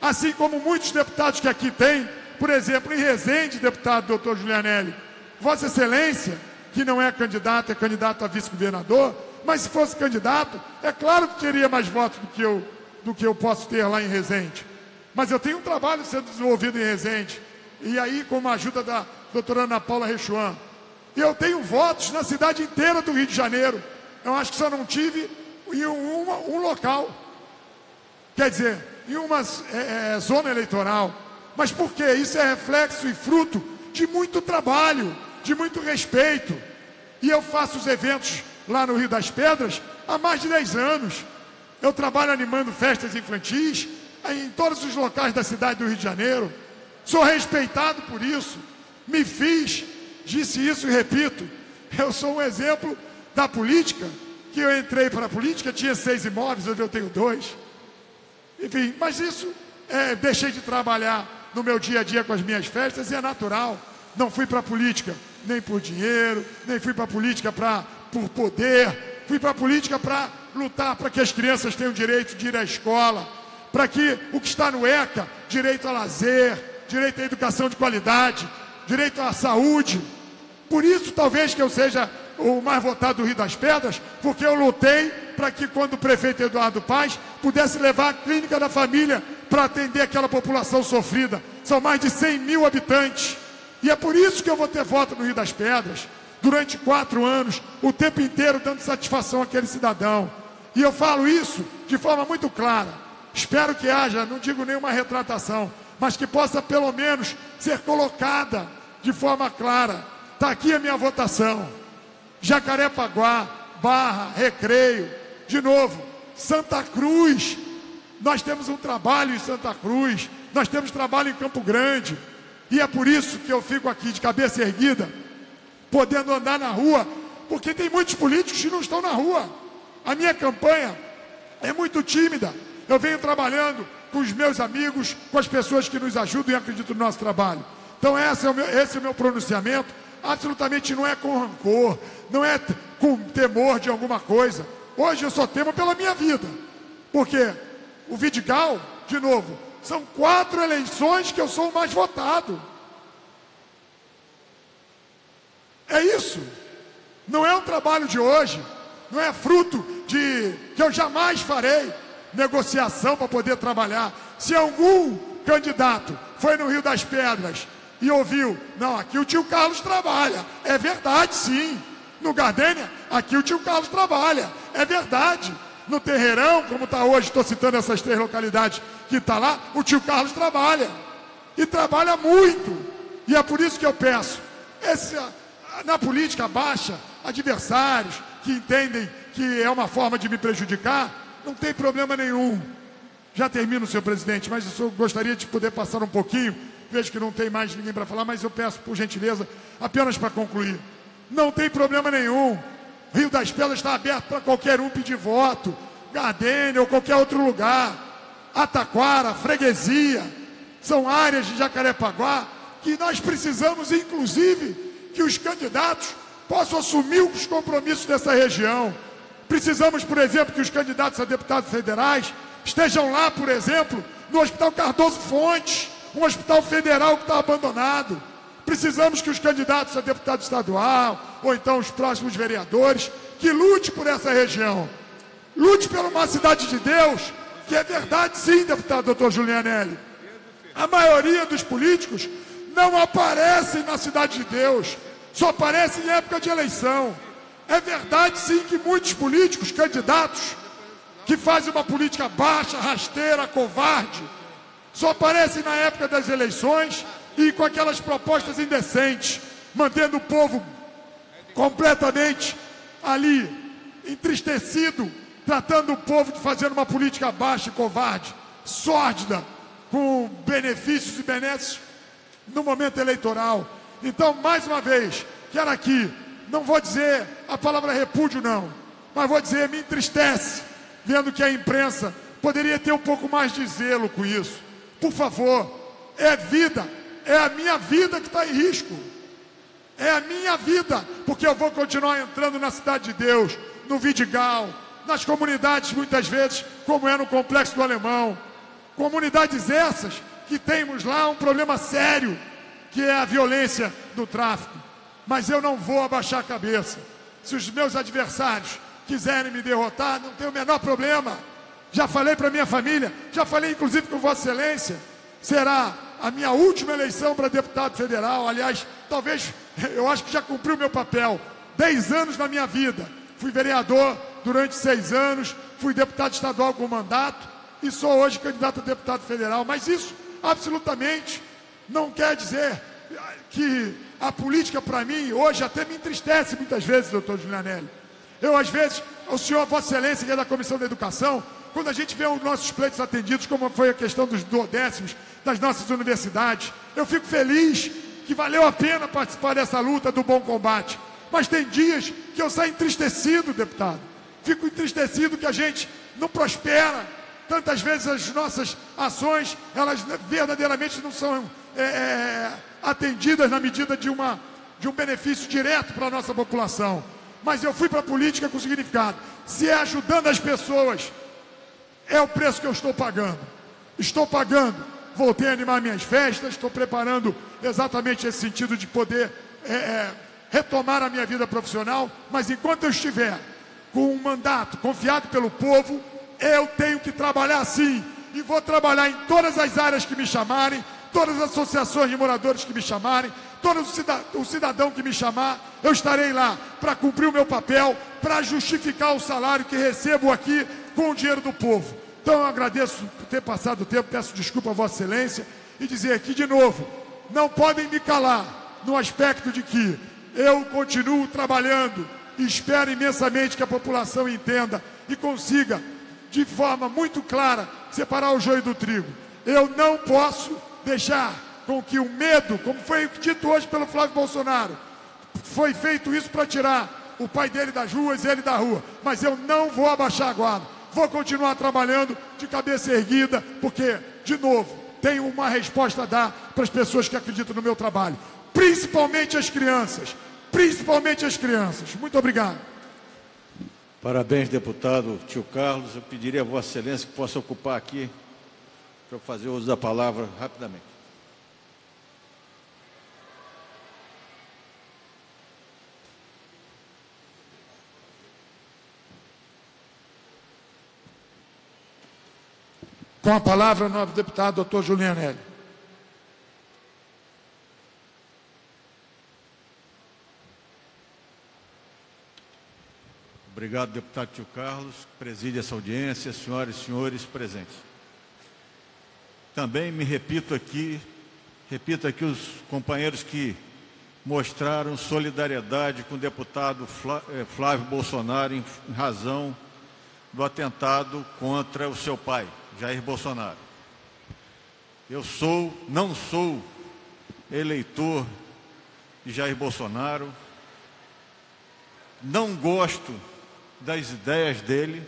Assim como muitos deputados que aqui tem, por exemplo, em Resende, deputado doutor Julianelli, Vossa Excelência, que não é candidato, é candidato a vice-governador, mas se fosse candidato, é claro que teria mais votos do que eu, do que eu posso ter lá em Resende. Mas eu tenho um trabalho sendo desenvolvido em Resende. E aí, com a ajuda da doutora Ana Paula Rechuan. Eu tenho votos na cidade inteira do Rio de Janeiro. Eu acho que só não tive em uma, um local. Quer dizer, em uma é, é, zona eleitoral. Mas por quê? Isso é reflexo e fruto de muito trabalho de muito respeito. E eu faço os eventos lá no Rio das Pedras há mais de 10 anos. Eu trabalho animando festas infantis em todos os locais da cidade do Rio de Janeiro. Sou respeitado por isso. Me fiz, disse isso e repito. Eu sou um exemplo da política, que eu entrei para a política, tinha seis imóveis, hoje eu tenho dois. Enfim, mas isso é, deixei de trabalhar no meu dia a dia com as minhas festas e é natural. Não fui para a política nem por dinheiro, nem fui para a política pra, por poder. Fui para a política para lutar para que as crianças tenham direito de ir à escola, para que o que está no ECA, direito a lazer, direito à educação de qualidade, direito à saúde. Por isso, talvez que eu seja o mais votado do Rio das Pedras, porque eu lutei para que quando o prefeito Eduardo Paz pudesse levar a clínica da família para atender aquela população sofrida. São mais de 100 mil habitantes. E é por isso que eu vou ter voto no Rio das Pedras, durante quatro anos, o tempo inteiro dando satisfação àquele cidadão. E eu falo isso de forma muito clara. Espero que haja, não digo nenhuma retratação, mas que possa pelo menos ser colocada de forma clara. Está aqui a minha votação. Jacarepaguá, Barra, Recreio, de novo, Santa Cruz. Nós temos um trabalho em Santa Cruz, nós temos trabalho em Campo Grande. E é por isso que eu fico aqui de cabeça erguida, podendo andar na rua, porque tem muitos políticos que não estão na rua. A minha campanha é muito tímida. Eu venho trabalhando com os meus amigos, com as pessoas que nos ajudam e acreditam no nosso trabalho. Então esse é o meu, é o meu pronunciamento. Absolutamente não é com rancor, não é com temor de alguma coisa. Hoje eu só temo pela minha vida. Porque o Vidigal, de novo, são quatro eleições que eu sou o mais votado. É isso. Não é um trabalho de hoje, não é fruto de que eu jamais farei negociação para poder trabalhar. Se algum candidato foi no Rio das Pedras e ouviu, não, aqui o tio Carlos trabalha. É verdade, sim. No Gardênia, aqui o tio Carlos trabalha. É verdade. No Terreirão, como está hoje, estou citando essas três localidades que está lá, o tio Carlos trabalha. E trabalha muito. E é por isso que eu peço. Esse, na política baixa, adversários que entendem que é uma forma de me prejudicar, não tem problema nenhum. Já termino, senhor presidente, mas eu gostaria de poder passar um pouquinho. Vejo que não tem mais ninguém para falar, mas eu peço, por gentileza, apenas para concluir. Não tem problema nenhum. Rio das Pedras está aberto para qualquer um pedir voto. Gardênia ou qualquer outro lugar. Ataquara, Freguesia. São áreas de Jacarepaguá que nós precisamos, inclusive, que os candidatos possam assumir os compromissos dessa região. Precisamos, por exemplo, que os candidatos a deputados federais estejam lá, por exemplo, no Hospital Cardoso Fontes, um hospital federal que está abandonado. Precisamos que os candidatos a deputado estadual, ou então os próximos vereadores, que lute por essa região. Lute por uma cidade de Deus, que é verdade sim, deputado doutor Julianelli. A maioria dos políticos não aparecem na cidade de Deus, só aparecem em época de eleição. É verdade sim que muitos políticos, candidatos, que fazem uma política baixa, rasteira, covarde, só aparecem na época das eleições e com aquelas propostas indecentes, mantendo o povo completamente ali, entristecido, tratando o povo de fazer uma política baixa e covarde, sórdida, com benefícios e benesses no momento eleitoral. Então, mais uma vez, quero aqui, não vou dizer a palavra repúdio, não, mas vou dizer, me entristece, vendo que a imprensa poderia ter um pouco mais de zelo com isso. Por favor, é vida, é a minha vida que está em risco. É a minha vida, porque eu vou continuar entrando na cidade de Deus, no Vidigal, nas comunidades, muitas vezes, como é no Complexo do Alemão. Comunidades essas que temos lá um problema sério, que é a violência do tráfico. Mas eu não vou abaixar a cabeça. Se os meus adversários quiserem me derrotar, não tem o menor problema. Já falei para minha família, já falei inclusive com Vossa Excelência. Será a minha última eleição para deputado federal. Aliás, talvez eu acho que já cumpri o meu papel. Dez anos na minha vida. Fui vereador durante seis anos, fui deputado estadual com mandato e sou hoje candidato a deputado federal. Mas isso absolutamente não quer dizer que a política para mim hoje até me entristece muitas vezes, doutor Julianelli. Eu, às vezes, o senhor, Vossa Excelência, que é da Comissão da Educação, quando a gente vê os nossos pleitos atendidos, como foi a questão dos duodécimos das nossas universidades, eu fico feliz que valeu a pena participar dessa luta do bom combate. Mas tem dias que eu saio entristecido, deputado. Fico entristecido que a gente não prospera. Tantas vezes as nossas ações, elas verdadeiramente não são é, é, atendidas na medida de, uma, de um benefício direto para a nossa população. Mas eu fui para a política com significado. Se é ajudando as pessoas, é o preço que eu estou pagando. Estou pagando. Voltei a animar minhas festas, estou preparando exatamente esse sentido de poder é, é, retomar a minha vida profissional. Mas enquanto eu estiver com um mandato confiado pelo povo, eu tenho que trabalhar assim. E vou trabalhar em todas as áreas que me chamarem, todas as associações de moradores que me chamarem, todo o cidadão que me chamar, eu estarei lá para cumprir o meu papel, para justificar o salário que recebo aqui com o dinheiro do povo. Então eu agradeço por ter passado o tempo, peço desculpa a Vossa Excelência e dizer aqui de novo: não podem me calar no aspecto de que eu continuo trabalhando e espero imensamente que a população entenda e consiga, de forma muito clara, separar o joio do trigo. Eu não posso deixar com que o medo, como foi dito hoje pelo Flávio Bolsonaro, foi feito isso para tirar o pai dele das ruas, ele da rua. Mas eu não vou abaixar a guarda. Vou continuar trabalhando de cabeça erguida, porque, de novo, tenho uma resposta a dar para as pessoas que acreditam no meu trabalho, principalmente as crianças. Principalmente as crianças. Muito obrigado. Parabéns, deputado tio Carlos. Eu pediria a Vossa Excelência que possa ocupar aqui para fazer uso da palavra rapidamente. Com a palavra, o novo deputado, doutor Julianelli. Obrigado, deputado tio Carlos, que preside essa audiência, senhoras e senhores presentes. Também me repito aqui, repito aqui os companheiros que mostraram solidariedade com o deputado eh, Flávio Bolsonaro em razão do atentado contra o seu pai, Jair Bolsonaro. Eu sou, não sou eleitor de Jair Bolsonaro, não gosto das ideias dele,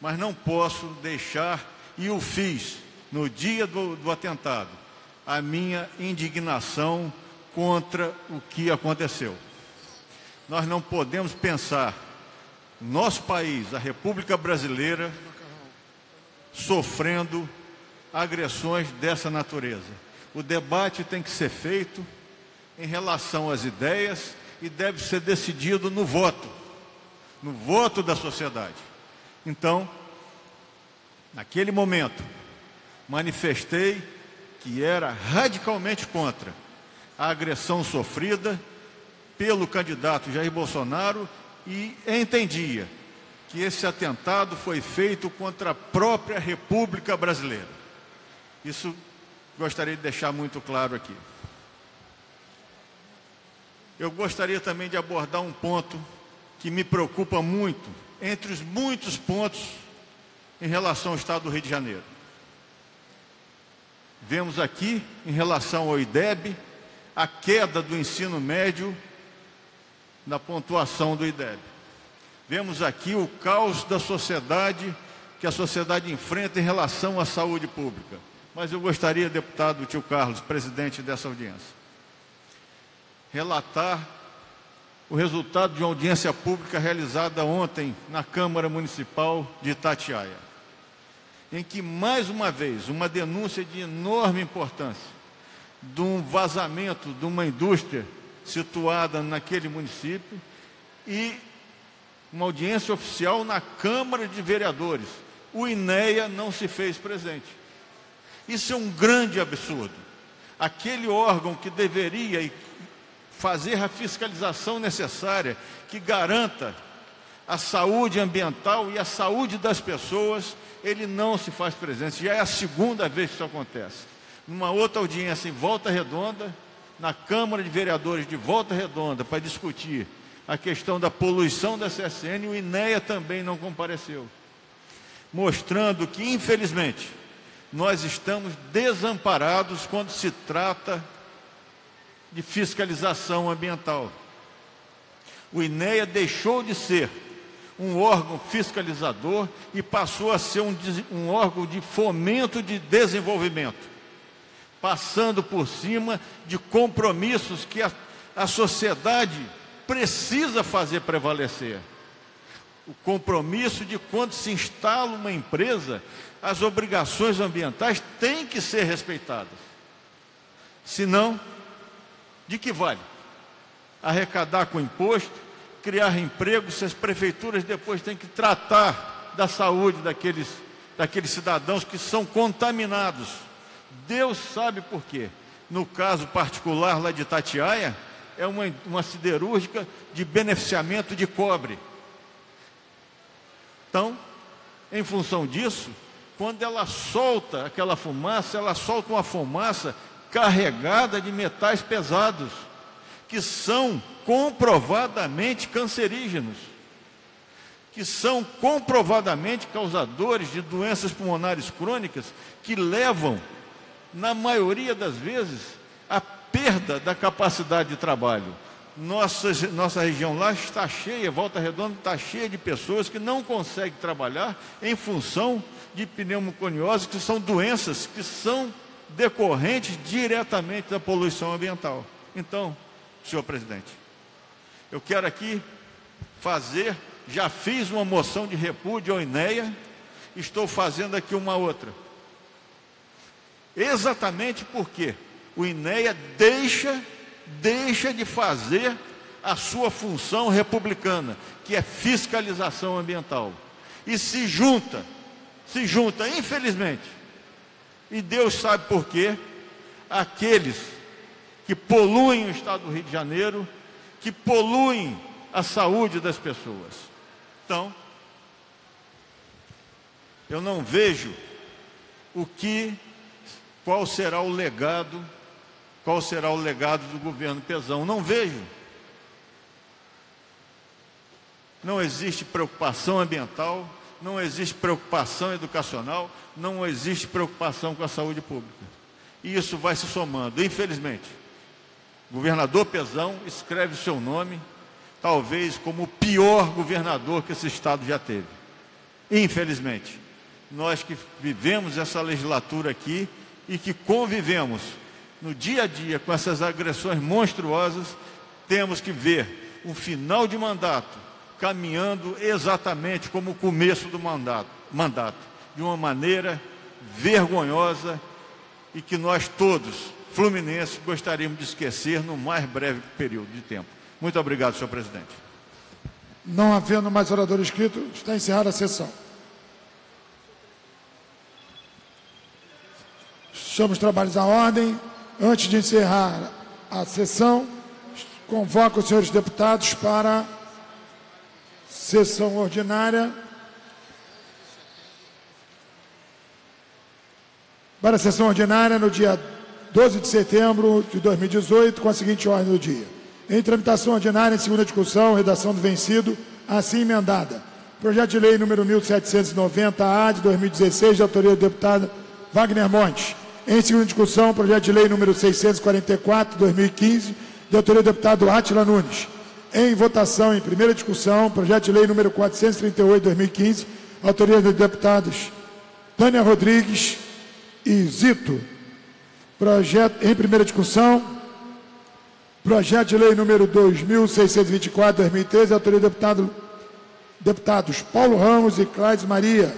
mas não posso deixar, e o fiz no dia do, do atentado, a minha indignação contra o que aconteceu. Nós não podemos pensar nosso país, a República Brasileira, sofrendo agressões dessa natureza. O debate tem que ser feito em relação às ideias e deve ser decidido no voto no voto da sociedade. Então, naquele momento, manifestei que era radicalmente contra a agressão sofrida pelo candidato Jair Bolsonaro e entendia que esse atentado foi feito contra a própria República Brasileira. Isso gostaria de deixar muito claro aqui. Eu gostaria também de abordar um ponto que me preocupa muito, entre os muitos pontos em relação ao Estado do Rio de Janeiro. Vemos aqui, em relação ao IDEB, a queda do ensino médio na pontuação do IDEB. Vemos aqui o caos da sociedade que a sociedade enfrenta em relação à saúde pública. Mas eu gostaria, deputado tio Carlos, presidente dessa audiência, relatar o resultado de uma audiência pública realizada ontem na Câmara Municipal de Itatiaia, em que, mais uma vez, uma denúncia de enorme importância de um vazamento de uma indústria situada naquele município e uma audiência oficial na Câmara de Vereadores. O INEA não se fez presente. Isso é um grande absurdo. Aquele órgão que deveria fazer a fiscalização necessária que garanta a saúde ambiental e a saúde das pessoas, ele não se faz presente. Já é a segunda vez que isso acontece. Numa outra audiência em Volta Redonda, na Câmara de Vereadores de Volta Redonda, para discutir a questão da poluição da CSN, o INEA também não compareceu. Mostrando que, infelizmente, nós estamos desamparados quando se trata de fiscalização ambiental. O INEA deixou de ser um órgão fiscalizador e passou a ser um, um órgão de fomento de desenvolvimento, passando por cima de compromissos que a, a sociedade precisa fazer prevalecer. O compromisso de quando se instala uma empresa, as obrigações ambientais têm que ser respeitadas. Senão, de que vale? Arrecadar com imposto, criar emprego, se as prefeituras depois têm que tratar da saúde daqueles, daqueles cidadãos que são contaminados. Deus sabe por quê. No caso particular lá de Tatiaia, é uma, uma siderúrgica de beneficiamento de cobre. Então, em função disso, quando ela solta aquela fumaça, ela solta uma fumaça carregada de metais pesados, que são comprovadamente cancerígenos, que são comprovadamente causadores de doenças pulmonares crônicas, que levam, na maioria das vezes, à perda da capacidade de trabalho. Nossa, nossa região lá está cheia, Volta Redonda está cheia de pessoas que não conseguem trabalhar em função de pneumoconiose, que são doenças que são decorrentes diretamente da poluição ambiental. Então, senhor presidente, eu quero aqui fazer já fiz uma moção de repúdio ao INEA, estou fazendo aqui uma outra. Exatamente porque o INEA deixa, deixa de fazer a sua função republicana, que é fiscalização ambiental. E se junta, se junta, infelizmente, e Deus sabe por quê, aqueles que poluem o estado do Rio de Janeiro, que poluem a saúde das pessoas. Então, eu não vejo o que, qual será o legado, qual será o legado do governo Pezão. Não vejo. Não existe preocupação ambiental, não existe preocupação educacional, não existe preocupação com a saúde pública. E isso vai se somando, infelizmente. Governador Pezão escreve seu nome, talvez como o pior governador que esse estado já teve. Infelizmente, nós que vivemos essa legislatura aqui e que convivemos no dia a dia com essas agressões monstruosas, temos que ver um final de mandato caminhando exatamente como o começo do mandato, mandato de uma maneira vergonhosa e que nós todos fluminenses gostaríamos de esquecer no mais breve período de tempo. Muito obrigado, senhor presidente. Não havendo mais orador inscrito, está encerrada a sessão. Chamo os trabalhos à ordem. Antes de encerrar a sessão, convoco os senhores deputados para sessão ordinária. Para a sessão ordinária no dia 12 de setembro de 2018, com a seguinte ordem do dia. Em tramitação ordinária, em segunda discussão, redação do vencido, assim emendada. Projeto de lei número 1790-A de 2016, de autoria do deputado Wagner Montes. Em segunda discussão, projeto de lei número 644 de 2015, de autoria do deputado Átila Nunes. Em votação, em primeira discussão, projeto de lei número 438 de 2015, autoria dos deputados Tânia Rodrigues e Zito. Projeto em primeira discussão. Projeto de lei número 2624 de 2013, autoria do deputado, deputados Paulo Ramos e Cláudio Maria.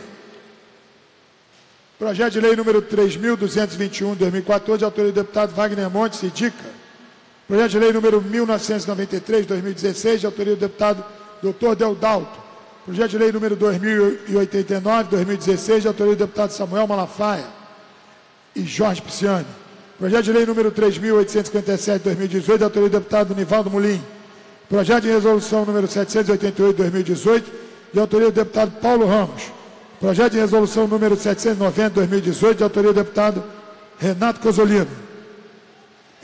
Projeto de lei número 3221 de 2014, autoria do deputado Wagner Montes e Dica. Projeto de lei número 1993 de 2016, de autoria do deputado Dr. Deodalto. Projeto de lei número 2089 de 2016, de autoria do deputado Samuel Malafaia e Jorge Pisciani. Projeto de lei número 3.857 de 2018, de autoria do deputado Nivaldo Mulim. Projeto de resolução número 788 de 2018, de autoria do deputado Paulo Ramos. Projeto de resolução número 790 de 2018, de autoria do deputado Renato Cosolino.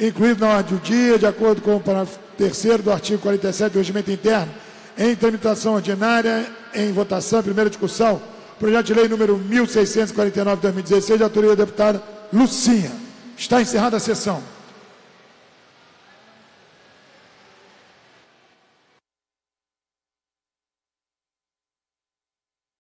Incluído na ordem do dia, de acordo com o parágrafo 3 do artigo 47 do regimento interno, em tramitação ordinária, em votação, primeira discussão, projeto de lei número 1649 de 2016, de autoria da deputada Lucinha. Está encerrada a sessão.